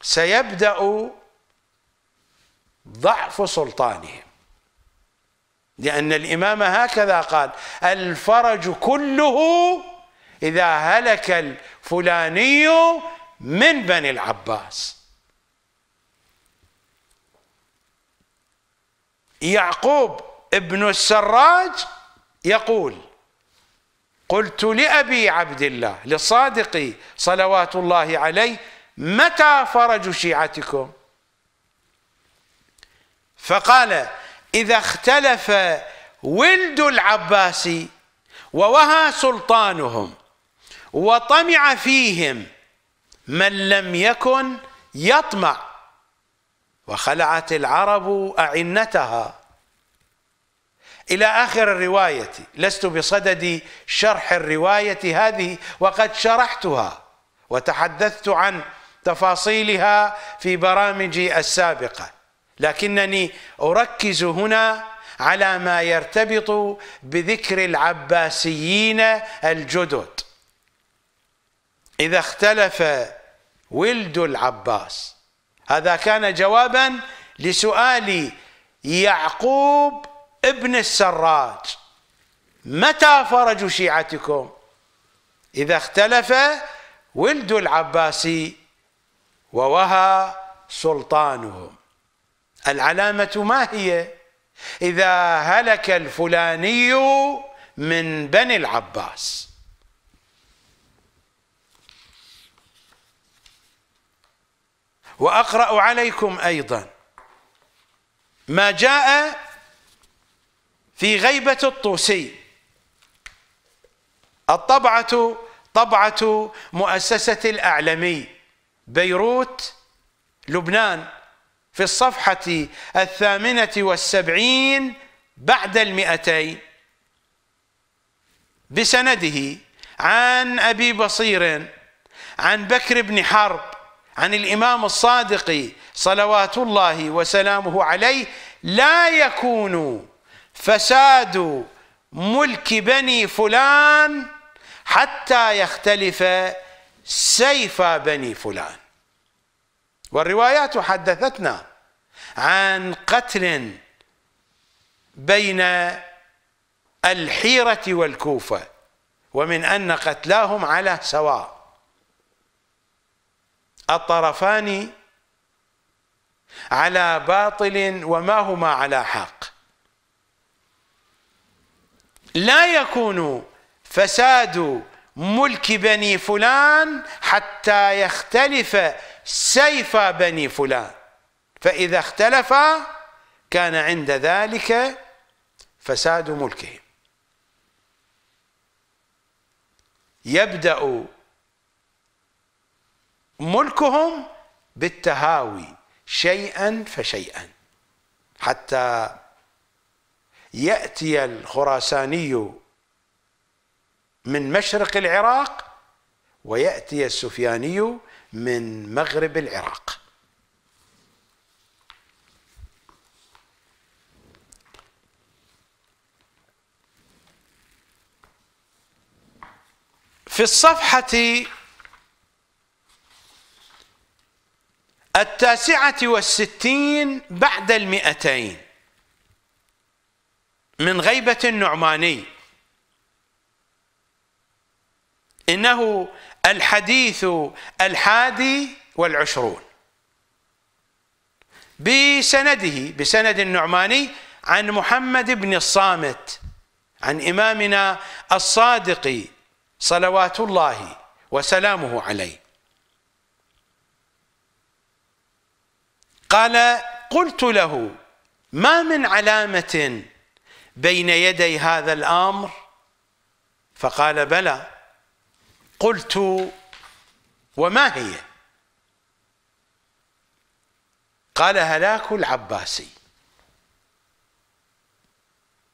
سيبدأ ضعف سلطانهم لأن الإمام هكذا قال الفرج كله إذا هلك الفلاني من بني العباس. يعقوب ابن السراج يقول قلت لأبي عبد الله للصادق صلوات الله عليه متى فرج شيعتكم؟ فقال إذا اختلف ولد العباس ووهى سلطانهم وطمع فيهم من لم يكن يطمع. وخلعت العرب أعنتها إلى آخر الرواية لست بصدد شرح الرواية هذه وقد شرحتها وتحدثت عن تفاصيلها في برامجي السابقة لكنني أركز هنا على ما يرتبط بذكر العباسيين الجدد. إذا اختلف ولد العباس هذا كان جوابا لسؤال يعقوب ابن السراج. متى فرج شيعتكم؟ إذا اختلف ولد العباس ووهى سلطانهم. العلامة ما هي؟ إذا هلك الفلاني من بني العباس. وأقرأ عليكم أيضا. ما جاء في غيبة الطوسي. الطبعة طبعة مؤسسة الأعلمي بيروت لبنان. في الصفحة الثامنة والسبعين بعد المئتين. بسنده عن أبي بصير عن بكر بن حرب. عن الإمام الصادق صلوات الله وسلامه عليه لا يكون فساد ملك بني فلان حتى يختلف سيف بني فلان. والروايات حدثتنا عن قتل بين الحيرة والكوفة ومن أن قتلاهم على سواء. الطرفان على باطل وما هما على حق. لا يكون فساد ملك بني فلان حتى يختلف سيف بني فلان. فإذا اختلف كان عند ذلك فساد ملكهم. يبدأ ملكهم بالتهاوي شيئا فشيئا. حتى يأتي الخراساني من مشرق العراق ويأتي السفياني من مغرب العراق. في الصفحة التاسعة والستين بعد المئتين. من غيبة النعماني. إنه الحديث الحادي والعشرون. بسنده بسند النعماني عن محمد بن الصامت عن إمامنا الصادق صلوات الله وسلامه عليه. قال قلت له ما من علامة بين يدي هذا الأمر؟ فقال بلى. قلت وما هي؟ قال هلاك العباسي.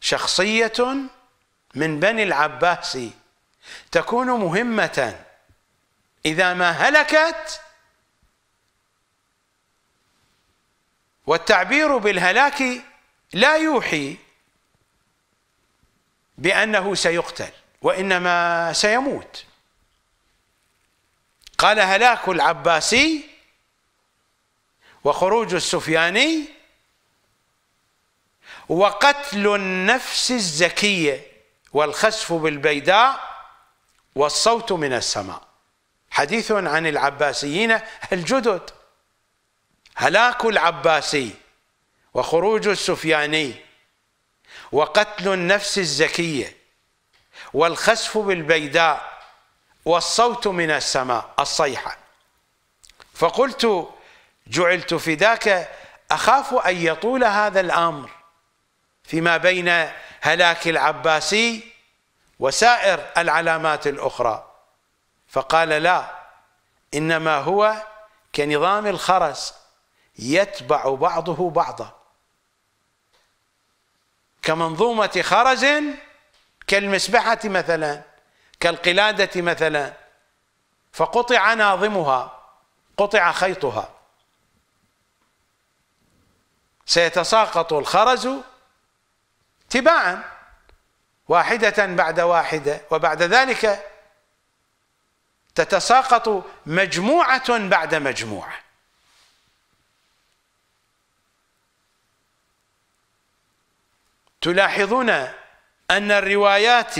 شخصية من بني العباس تكون مهمة إذا ما هلكت والتعبير بالهلاك لا يوحي بأنه سيقتل وإنما سيموت. قال هلاك العباسي وخروج السفياني وقتل النفس الزكية والخسف بالبيداء والصوت من السماء. حديث عن العباسيين الجدد. هلاك العباسي وخروج السفياني وقتل النفس الزكية والخسف بالبيداء والصوت من السماء الصيحة. فقلت جعلت فداك أخاف أن يطول هذا الأمر فيما بين هلاك العباسي وسائر العلامات الأخرى. فقال لا إنما هو كنظام الخرس يتبع بعضه بعضا. كمنظومة خرز كالمسبحة مثلا كالقلادة مثلا فقطع ناظمها قطع خيطها. سيتساقط الخرز تباعا واحدة بعد واحدة وبعد ذلك تتساقط مجموعة بعد مجموعة. تلاحظون أن الروايات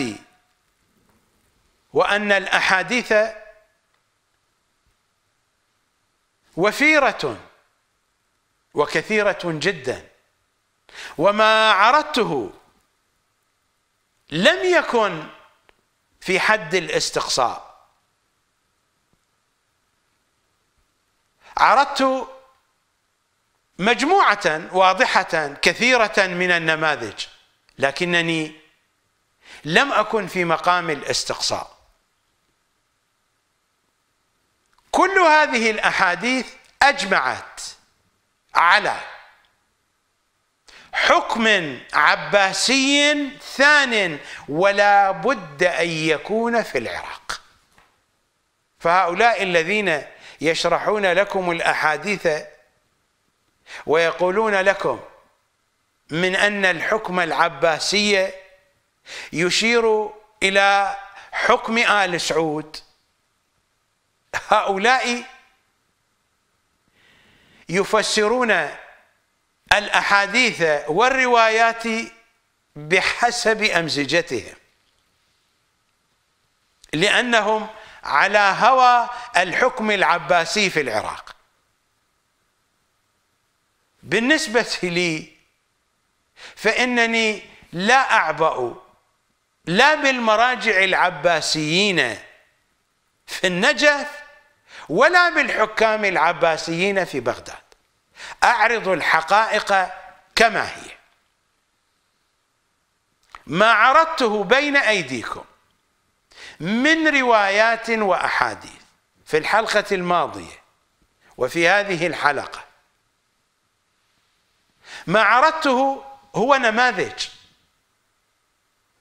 وأن الأحاديث وفيرة وكثيرة جدا وما عرضته لم يكن في حد الاستقصاء. عرضت مجموعة واضحة كثيرة من النماذج. لكنني لم أكن في مقام الاستقصاء. كل هذه الأحاديث أجمعت على حكم عباسي ثان ولا بد أن يكون في العراق. فهؤلاء الذين يشرحون لكم الأحاديث ويقولون لكم من أن الحكم العباسي يشير إلى حكم آل سعود. هؤلاء يفسرون الأحاديث والروايات بحسب أمزجتهم لأنهم على هوى الحكم العباسي في العراق. بالنسبة لي فإنني لا أعبأ لا بالمراجع العباسيين في النجف ولا بالحكام العباسيين في بغداد. أعرض الحقائق كما هي. ما عرضته بين أيديكم من روايات وأحاديث في الحلقة الماضية وفي هذه الحلقة. ما عرضته هو نماذج.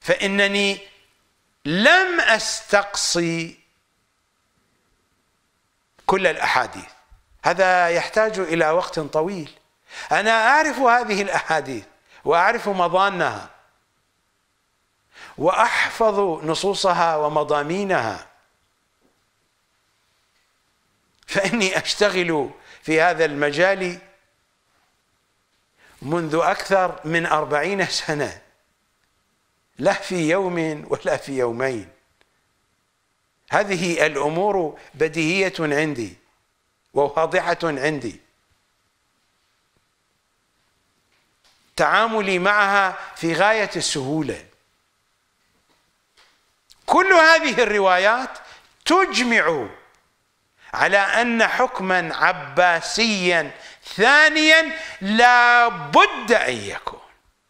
فإنني لم أستقصي كل الأحاديث. هذا يحتاج إلى وقت طويل. أنا أعرف هذه الأحاديث وأعرف مضانها وأحفظ نصوصها ومضامينها. فإني أشتغل في هذا المجال منذ أكثر من أربعين سنة. لا في يوم ولا في يومين. هذه الأمور بديهية عندي وواضحه عندي. تعاملي معها في غاية السهولة. كل هذه الروايات تجمع على أن حكما عباسيا ثانيا لا بد أن يكون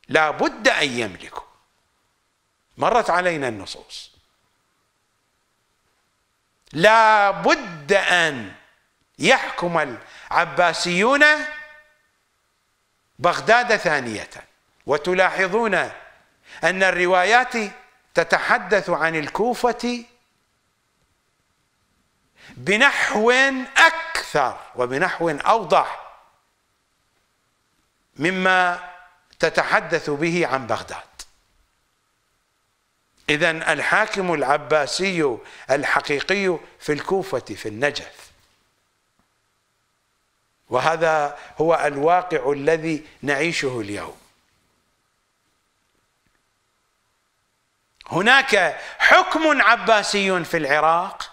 لا بد أن يملكه مرت علينا النصوص. لا بد أن يحكم العباسيون بغداد ثانية. وتلاحظون أن الروايات تتحدث عن الكوفة بنحو أكثر وبنحو أوضح. مما تتحدث به عن بغداد. اذا الحاكم العباسي الحقيقي في الكوفة في النجف. وهذا هو الواقع الذي نعيشه اليوم. هناك حكم عباسي في العراق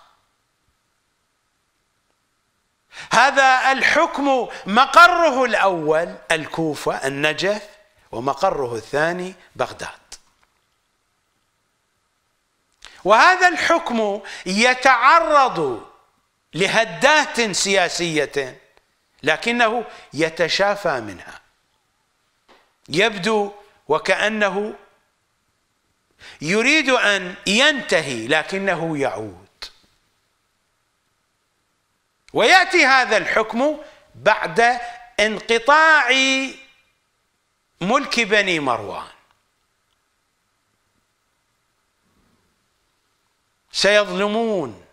هذا الحكم مقره الأول الكوفة النجف ومقره الثاني بغداد. وهذا الحكم يتعرض لهدات سياسية لكنه يتشافى منها. يبدو وكأنه يريد أن ينتهي لكنه يعود. ويأتي هذا الحكم بعد انقطاع ملك بني مروان. سيظلمون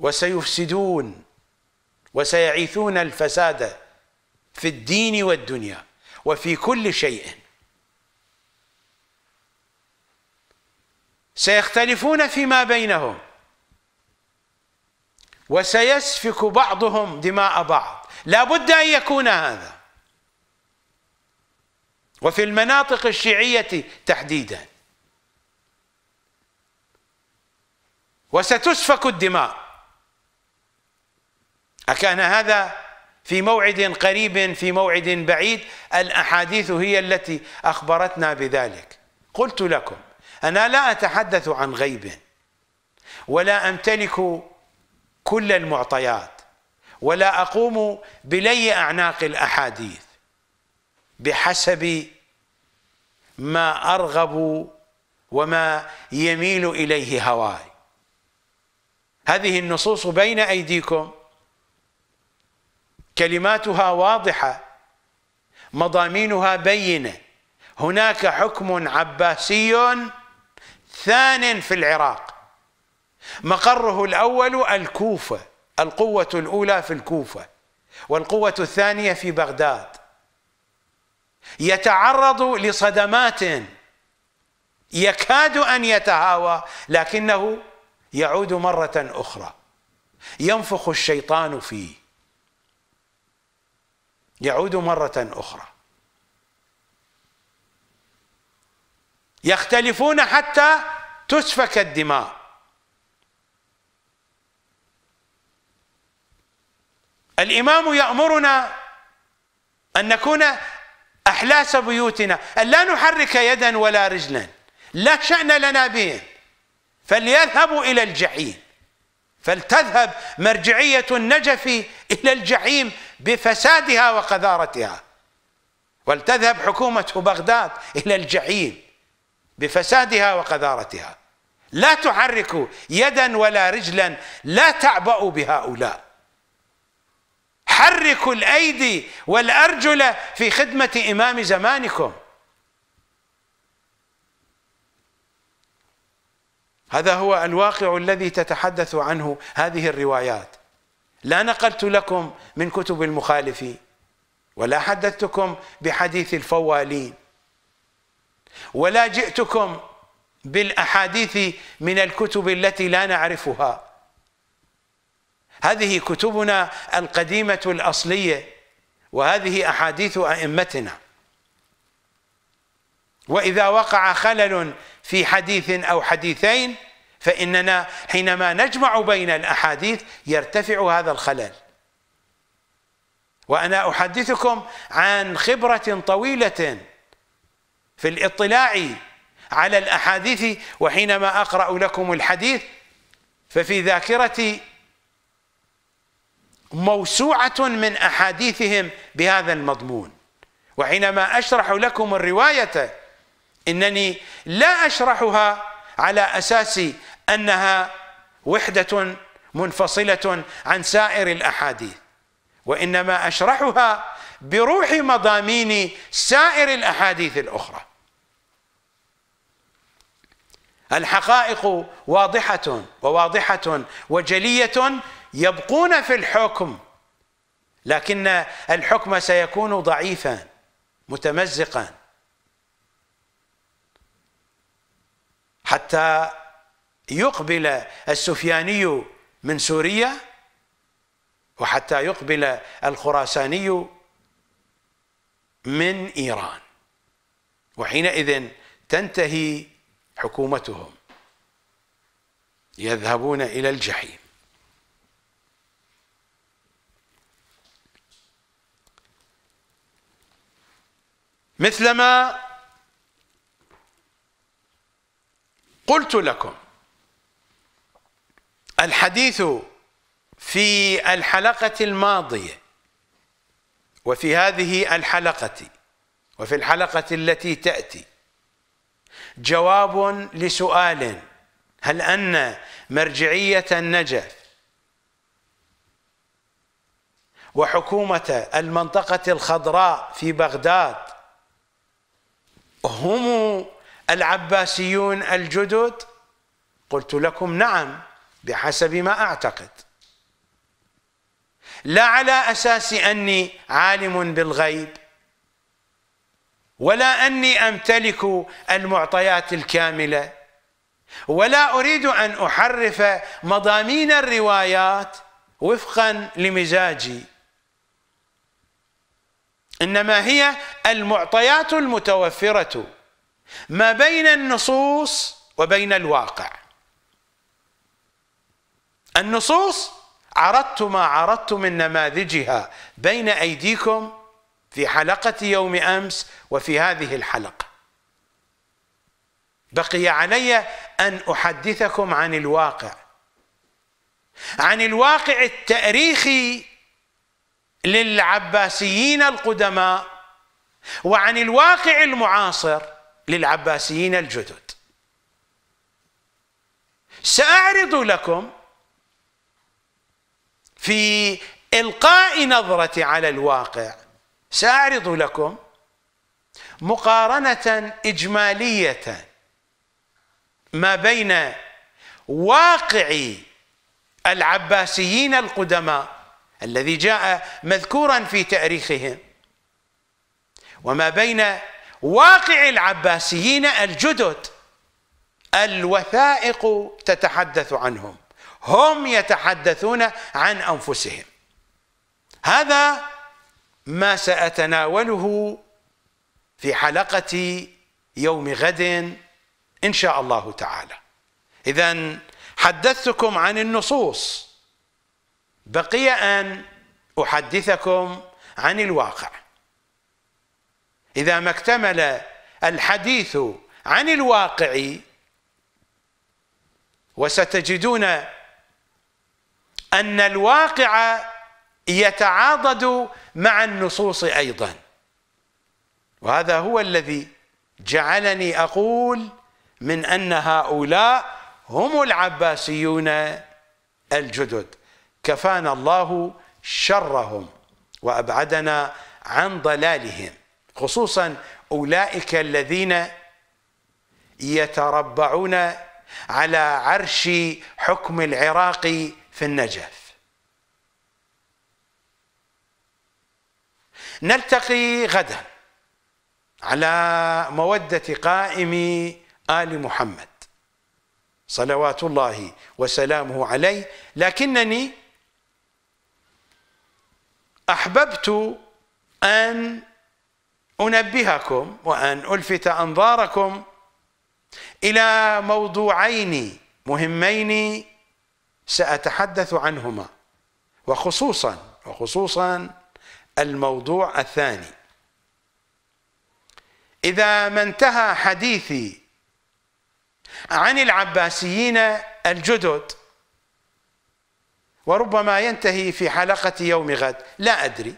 وسيفسدون وسيعيثون الفساد في الدين والدنيا وفي كل شيء. سيختلفون فيما بينهم. وسيسفك بعضهم دماء بعض. لا بد أن يكون هذا. وفي المناطق الشيعية تحديدا. وستسفك الدماء. أكان هذا في موعد قريب في موعد بعيد. الأحاديث هي التي أخبرتنا بذلك. قلت لكم أنا لا أتحدث عن غيب ولا أمتلك كل المعطيات. ولا أقوم بلي أعناق الأحاديث بحسب ما أرغب وما يميل إليه هواي. هذه النصوص بين أيديكم. كلماتها واضحة مضامينها بينة. هناك حكم عباسي ثان في العراق. مقره الأول الكوفة القوة الأولى في الكوفة والقوة الثانية في بغداد. يتعرض لصدمات يكاد أن يتهاوى لكنه يعود مرة أخرى. ينفخ الشيطان فيه. يعود مرة أخرى. يختلفون حتى تسفك الدماء. الإمام يأمرنا أن نكون أحلاس بيوتنا أن لا نحرك يدا ولا رجلا لا شأن لنا بهم فليذهبوا إلى الجحيم فلتذهب مرجعية النجف إلى الجحيم بفسادها وقذارتها ولتذهب حكومة بغداد إلى الجحيم بفسادها وقذارتها. لا تحركوا يدا ولا رجلا لا تعبأوا بهؤلاء. حركوا الأيدي والأرجل في خدمة إمام زمانكم. هذا هو الواقع الذي تتحدث عنه هذه الروايات. لا نقلت لكم من كتب المخالفين ولا حدثتكم بحديث الفوالين ولا جئتكم بالأحاديث من الكتب التي لا نعرفها. هذه كتبنا القديمة الأصلية وهذه أحاديث أئمتنا. وإذا وقع خلل في حديث أو حديثين فإننا حينما نجمع بين الأحاديث يرتفع هذا الخلل. وأنا أحدثكم عن خبرة طويلة في الاطلاع على الأحاديث وحينما أقرأ لكم الحديث ففي ذاكرتي موسوعة من أحاديثهم بهذا المضمون. وحينما أشرح لكم الرواية إنني لا أشرحها على أساس أنها وحدة منفصلة عن سائر الأحاديث وإنما أشرحها بروح مضامين سائر الأحاديث الأخرى. الحقائق واضحة وواضحة وجلية يبقون في الحكم لكن الحكم سيكون ضعيفا متمزقا. حتى يقبل السفياني من سوريا وحتى يقبل الخراساني من إيران. وحينئذ تنتهي حكومتهم. يذهبون إلى الجحيم. مثلما قلت لكم الحديث في الحلقة الماضية وفي هذه الحلقة وفي الحلقة التي تأتي جواب لسؤال هل أن مرجعية النجف وحكومة المنطقة الخضراء في بغداد هم العباسيون الجدد؟ قلت لكم نعم بحسب ما أعتقد. لا على أساس أني عالم بالغيب ولا أني أمتلك المعطيات الكاملة ولا أريد أن أحرف مضامين الروايات وفقا لمزاجي. إنما هي المعطيات المتوفرة ما بين النصوص وبين الواقع. النصوص عرضت ما عرضت من نماذجها بين أيديكم في حلقة يوم أمس وفي هذه الحلقة. بقي علي أن أحدثكم عن الواقع عن الواقع التاريخي للعباسيين القدماء وعن الواقع المعاصر للعباسيين الجدد. سأعرض لكم في إلقاء نظرة على الواقع سأعرض لكم مقارنة إجمالية ما بين واقع العباسيين القدماء الذي جاء مذكورا في تاريخهم وما بين واقع العباسيين الجدد الوثائق تتحدث عنهم. هم يتحدثون عن أنفسهم. هذا ما سأتناوله في حلقة يوم غد إن شاء الله تعالى. اذا حدثتكم عن النصوص. بقي أن أحدثكم عن الواقع. إذا ما اكتمل الحديث عن الواقع وستجدون أن الواقع يتعاضد مع النصوص أيضا. وهذا هو الذي جعلني أقول من أن هؤلاء هم العباسيون الجدد. كفانا الله شرهم وأبعدنا عن ضلالهم خصوصا أولئك الذين يتربعون على عرش حكم العراق في النجف. نلتقي غدا على مودة قائم آل محمد صلوات الله وسلامه عليه لكنني أحببت أن أنبهكم وأن ألفت أنظاركم إلى موضوعين مهمين سأتحدث عنهما وخصوصا وخصوصا الموضوع الثاني. إذا ما انتهى حديثي عن العباسيين الجدد وربما ينتهي في حلقة يوم غد. لا أدري.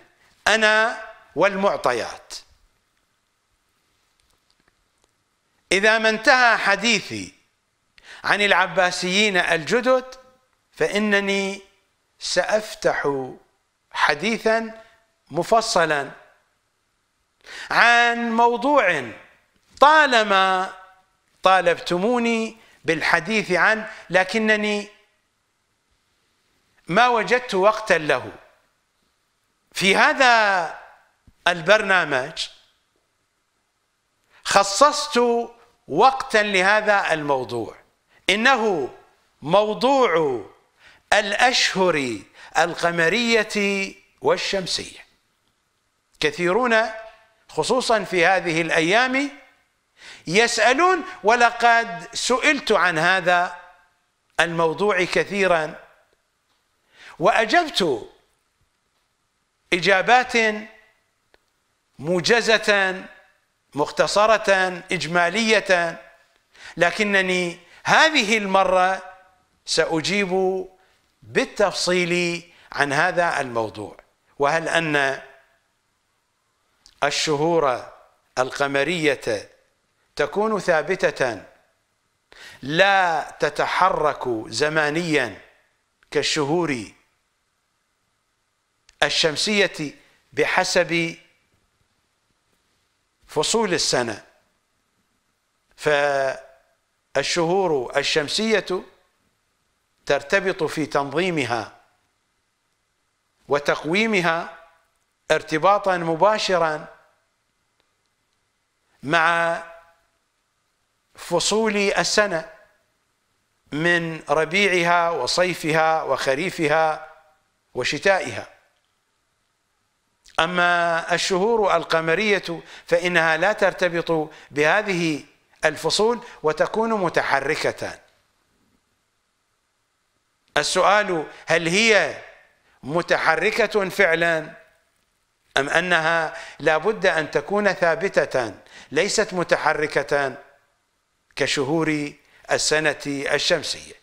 أنا والمعطيات. إذا ما انتهى حديثي عن العباسيين الجدد فإنني سأفتح حديثا مفصلا عن موضوع طالما طالبتموني بالحديث عنه لكنني ما وجدت وقتا له. في هذا البرنامج خصصت وقتا لهذا الموضوع. إنه موضوع الأشهر القمرية والشمسية. كثيرون خصوصا في هذه الأيام يسألون ولقد سئلت عن هذا الموضوع كثيرا. وأجبت إجابات موجزة مختصرة إجمالية لكنني هذه المرة سأجيب بالتفصيل عن هذا الموضوع. وهل أن الشهور القمرية تكون ثابتة؟ لا تتحرك زمانيا كالشهور الشمسية بحسب فصول السنة. فالشهور الشمسية ترتبط في تنظيمها وتقويمها ارتباطا مباشرا مع فصول السنة من ربيعها وصيفها وخريفها وشتائها. أما الشهور القمرية فإنها لا ترتبط بهذه الفصول وتكون متحركة. السؤال هل هي متحركة فعلا أم أنها لا بد أن تكون ثابتة؟ ليست متحركة كشهور السنة الشمسية.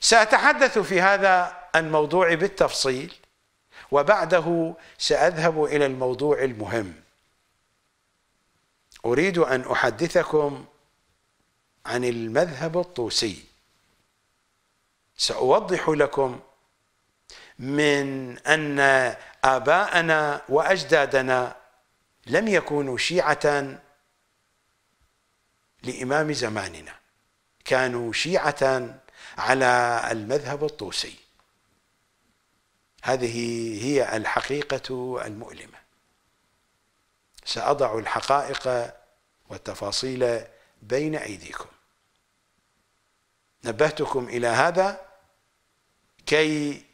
سأتحدث في هذا الموضوع بالتفصيل. وبعده سأذهب إلى الموضوع المهم. أريد أن أحدثكم عن المذهب الطوسي. سأوضح لكم من أن آباءنا وأجدادنا لم يكونوا شيعة لإمام زماننا. كانوا شيعة على المذهب الطوسي. هذه هي الحقيقة المؤلمة. سأضع الحقائق والتفاصيل بين أيديكم. نبهتكم إلى هذا كي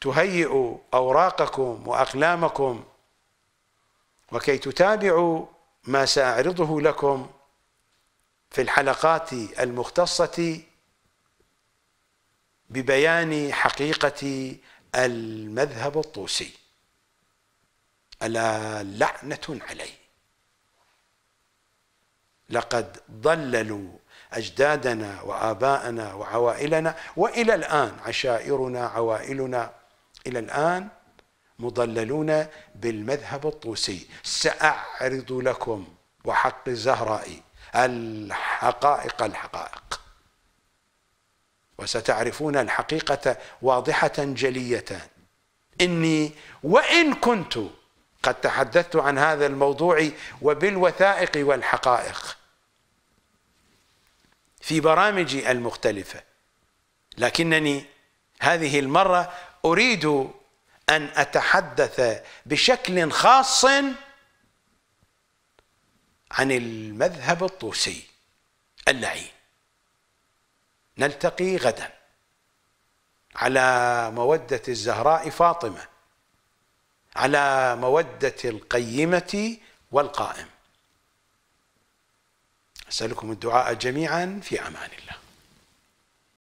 تهيئوا أوراقكم وأقلامكم وكي تتابعوا ما سأعرضه لكم في الحلقات المختصة ببيان حقيقة المذهب الطوسي. ألا لعنة عليه. لقد ضللوا أجدادنا وآباءنا وعوائلنا وإلى الآن عشائرنا عوائلنا إلى الآن مضللون بالمذهب الطوسي. سأعرض لكم وحق الزهراء الحقائق الحقائق. وستعرفون الحقيقة واضحة جلية. إني وإن كنت قد تحدثت عن هذا الموضوع وبالوثائق والحقائق في برامجي المختلفة لكنني هذه المرة أريد أن أتحدث بشكل خاص عن المذهب الطوسي اللعين. نلتقي غدا على مودة الزهراء فاطمة على مودة القيمة والقائم. أسألكم الدعاء جميعا في أمان الله.